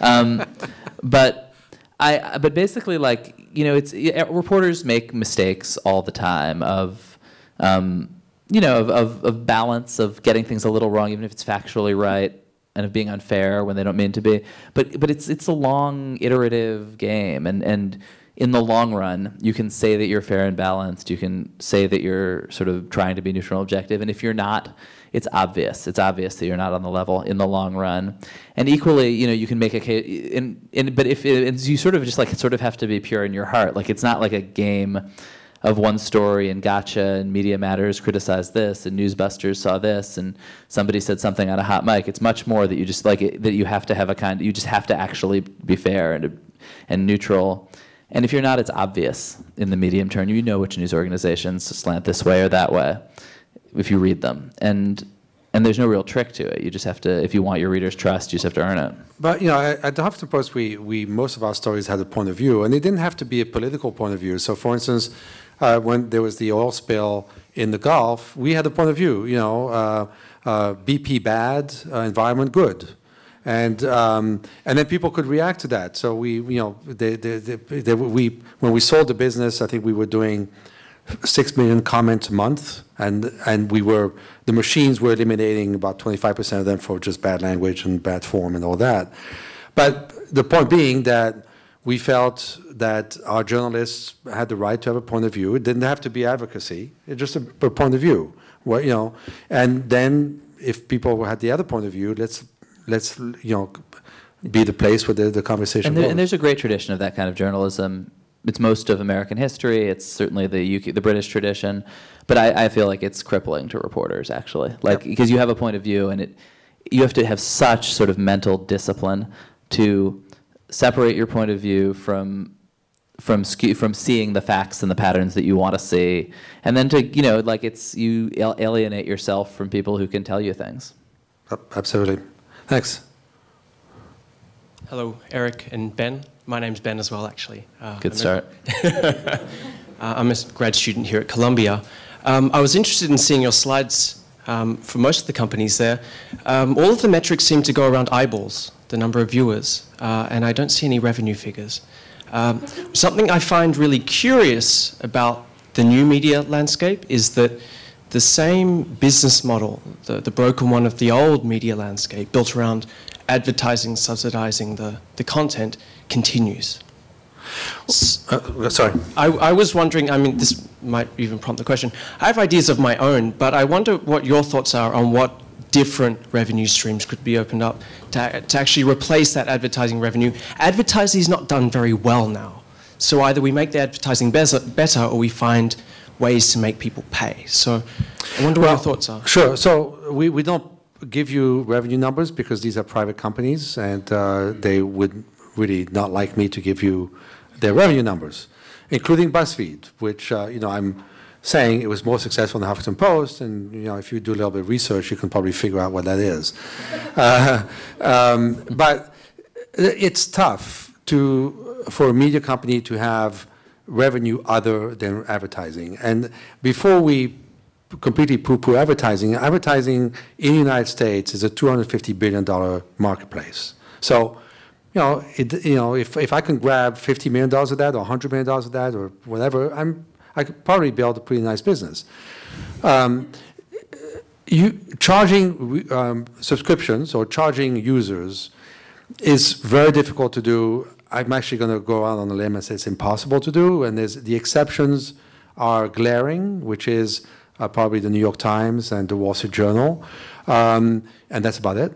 Um, but I, but basically, like you know, it's reporters make mistakes all the time of, um, you know, of, of, of balance of getting things a little wrong, even if it's factually right, and of being unfair when they don't mean to be. But but it's it's a long, iterative game, and and in the long run, you can say that you're fair and balanced. You can say that you're sort of trying to be neutral and objective, and if you're not, it's obvious. It's obvious that you're not on the level in the long run. And equally, you know, you can make a case. In, in, but if it, you sort of just like sort of have to be pure in your heart. Like it's not like a game of one story and gotcha and Media Matters criticized this and Newsbusters saw this and somebody said something on a hot mic. It's much more that you just like it, that you have to have a kind. You just have to actually be fair and and neutral. And if you're not, it's obvious in the medium term. You know which news organizations slant this way or that way if you read them. And and there's no real trick to it. You just have to, if you want your readers' trust, you just have to earn it. But you know, at the Huffington Post, we, we most of our stories had a point of view, and it didn't have to be a political point of view. So, for instance, uh, when there was the oil spill in the Gulf, we had a point of view. You know, uh, uh, BP bad, uh, environment good, and um, and then people could react to that. So we, you know, they, they, they, we when we sold the business, I think we were doing six million comments a month, and and we were the machines were eliminating about 25% of them for just bad language and bad form and all that. But the point being that we felt that our journalists had the right to have a point of view. It didn't have to be advocacy; it's just a, a point of view. Well, you know, and then if people had the other point of view, let's let's you know be the place where the, the conversation And, there, goes. and there's a great tradition of that kind of journalism. It's most of American history. It's certainly the UK, the British tradition, but I, I feel like it's crippling to reporters actually. Like because you have a point of view, and it you have to have such sort of mental discipline to separate your point of view from from ske- from seeing the facts and the patterns that you want to see, and then to you know like it's you alienate yourself from people who can tell you things. Absolutely. Thanks. Hello, Eric and Ben. My name's Ben as well, actually. Uh, Good I'm start. uh, I'm a grad student here at Columbia. Um, I was interested in seeing your slides um, for most of the companies there. Um, all of the metrics seem to go around eyeballs, the number of viewers, uh, and I don't see any revenue figures. Um, something I find really curious about the new media landscape is that the same business model, the, the broken one of the old media landscape, built around advertising, subsidizing the, the content, continues. Uh, sorry. I, I was wondering, I mean, this might even prompt the question. I have ideas of my own, but I wonder what your thoughts are on what different revenue streams could be opened up to, to actually replace that advertising revenue. Advertising is not done very well now. So either we make the advertising better, better or we find ways to make people pay. So I wonder what your thoughts are. Sure. So we, we don't give you revenue numbers because these are private companies and uh, they would really not like me to give you their revenue numbers, including BuzzFeed, which, uh, you know, I'm saying it was more successful than the Huffington Post. And, you know, if you do a little bit of research, you can probably figure out what that is. Uh, um, but it's tough to, for a media company to have revenue other than advertising. And before we completely poo-poo advertising, advertising in the United States is a $250 billion marketplace. So, you know, it, you know, if, if I can grab $50 million of that or $100 million of that or whatever, I'm, I could probably build a pretty nice business. Um, you, charging um, subscriptions or charging users is very difficult to do. I'm actually going to go out on a limb and say it's impossible to do. And there's, the exceptions are glaring, which is uh, probably the New York Times and the Wall Street Journal. Um, and that's about it.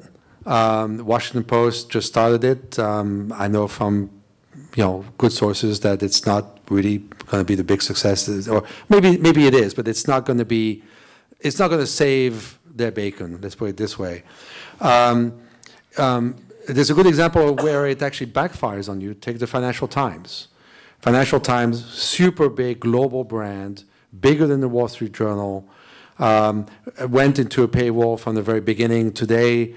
Um, Washington Post just started it. Um, I know from you know good sources that it's not really going to be the big success, or maybe maybe it is, but it's not going to be. It's not going to save their bacon. Let's put it this way. Um, um, there's a good example of where it actually backfires on you. Take the Financial Times. Financial Times, super big global brand, bigger than the Wall Street Journal, um, went into a paywall from the very beginning. Today,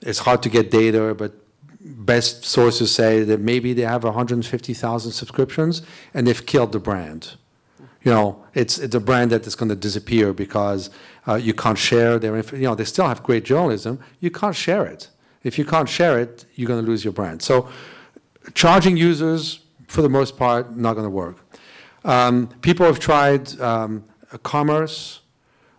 it's hard to get data, but best sources say that maybe they have 150,000 subscriptions and they've killed the brand. You know, it's, it's a brand that is going to disappear because uh, you can't share their, you know, they still have great journalism. You can't share it. If you can't share it, you're going to lose your brand. So charging users, for the most part, not going to work. Um, people have tried um, commerce,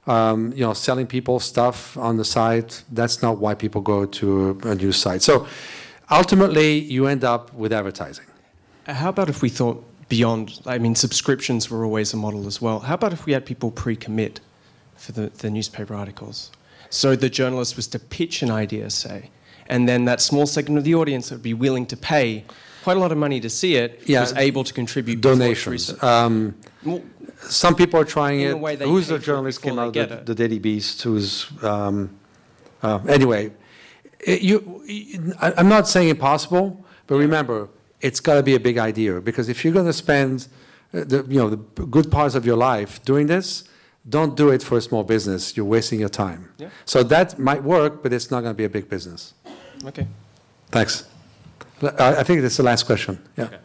um, you know, selling people stuff on the site. That's not why people go to a, news site. So ultimately, you end up with advertising. Uh, How about if we thought beyond? I mean, subscriptions were always a model as well. How about if we had people pre-commit for the, the newspaper articles? So the journalist was to pitch an idea, say, and then that small segment of the audience that would be willing to pay quite a lot of money to see it Yeah, was able to contribute Donations. Um, Well, some people are trying In it. a way, they Who's the journalist came out the, the Daily Beast? Who's um, uh, anyway? It, you, I, I'm not saying impossible, but remember, it's got to be a big idea because if you're going to spend uh, the you know the good parts of your life doing this, don't do it for a small business. You're wasting your time. Yeah. So that might work, but it's not going to be a big business. okay. Thanks. I, I think that's the last question. Yeah. Okay.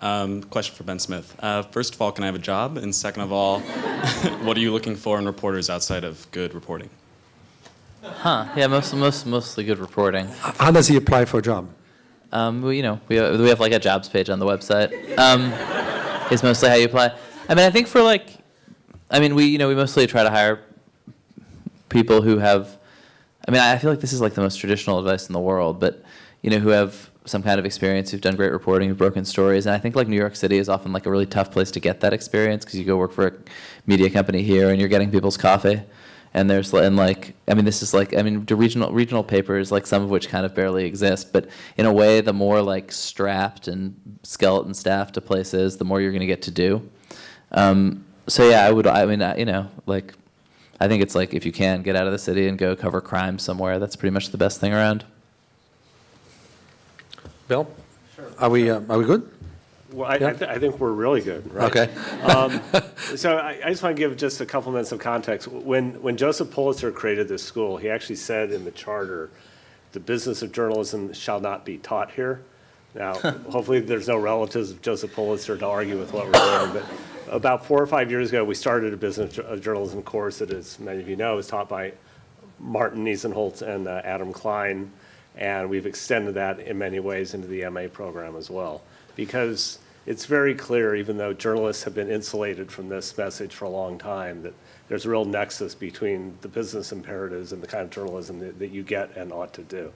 Um, question for Ben Smith. Uh, first of all, can I have a job? And second of all, what are you looking for in reporters outside of good reporting? Huh? Yeah, most, most, mostly good reporting. How does he apply for a job? Um, we, you know, we have, we have like a jobs page on the website. Um, is mostly how you apply. I mean, I think for like, I mean, we, you know, we mostly try to hire people who have. I mean, I feel like this is like the most traditional advice in the world, but you know, who have some kind of experience, you've done great reporting, who've broken stories, and I think like New York City is often like a really tough place to get that experience because you go work for a media company here and you're getting people's coffee, and there's and like I mean, this is like I mean, the regional regional papers, like some of which kind of barely exist, but in a way, the more like strapped and skeleton staffed a place is, the more you're going to get to do. Um, so yeah, I would. I mean, I, you know, like, I think it's like if you can get out of the city and go cover crime somewhere, that's pretty much the best thing around. Bill? Are we, uh, are we good? Well, I, I, th- I think we're really good, right? Okay. um, so I, I just want to give just a couple minutes of context. When, when Joseph Pulitzer created this school, he actually said in the charter, the business of journalism shall not be taught here. Now, hopefully there's no relatives of Joseph Pulitzer to argue with what we're doing, but about four or five years ago, we started a business of journalism course that, as many of you know, is taught by Martin Nisenholtz and uh, Adam Klein, and we've extended that in many ways into the MA program as well. Because it's very clear, even though journalists have been insulated from this message for a long time, that there's a real nexus between the business imperatives and the kind of journalism that, that you get and ought to do.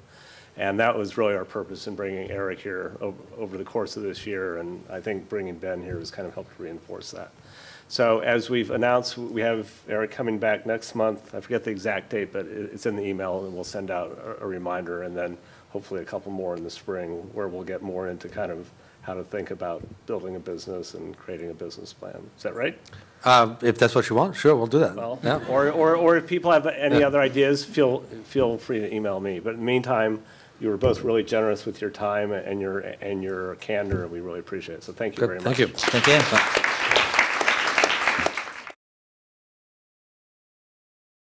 And that was really our purpose in bringing Eric here over, over the course of this year, and I think bringing Ben here has kind of helped reinforce that. So as we've announced, we have Eric coming back next month. I forget the exact date, but it's in the email, and we'll send out a- a reminder, and then hopefully a couple more in the spring, where we'll get more into kind of how to think about building a business and creating a business plan. Is that right? Uh, If that's what you want, sure, we'll do that. Well, Yeah. or, or, or if people have any Yeah. other ideas, feel, feel free to email me. But in the meantime, you were both really generous with your time and your, and your candor, and we really appreciate it. So thank you very Good, much. thank you. Thank you.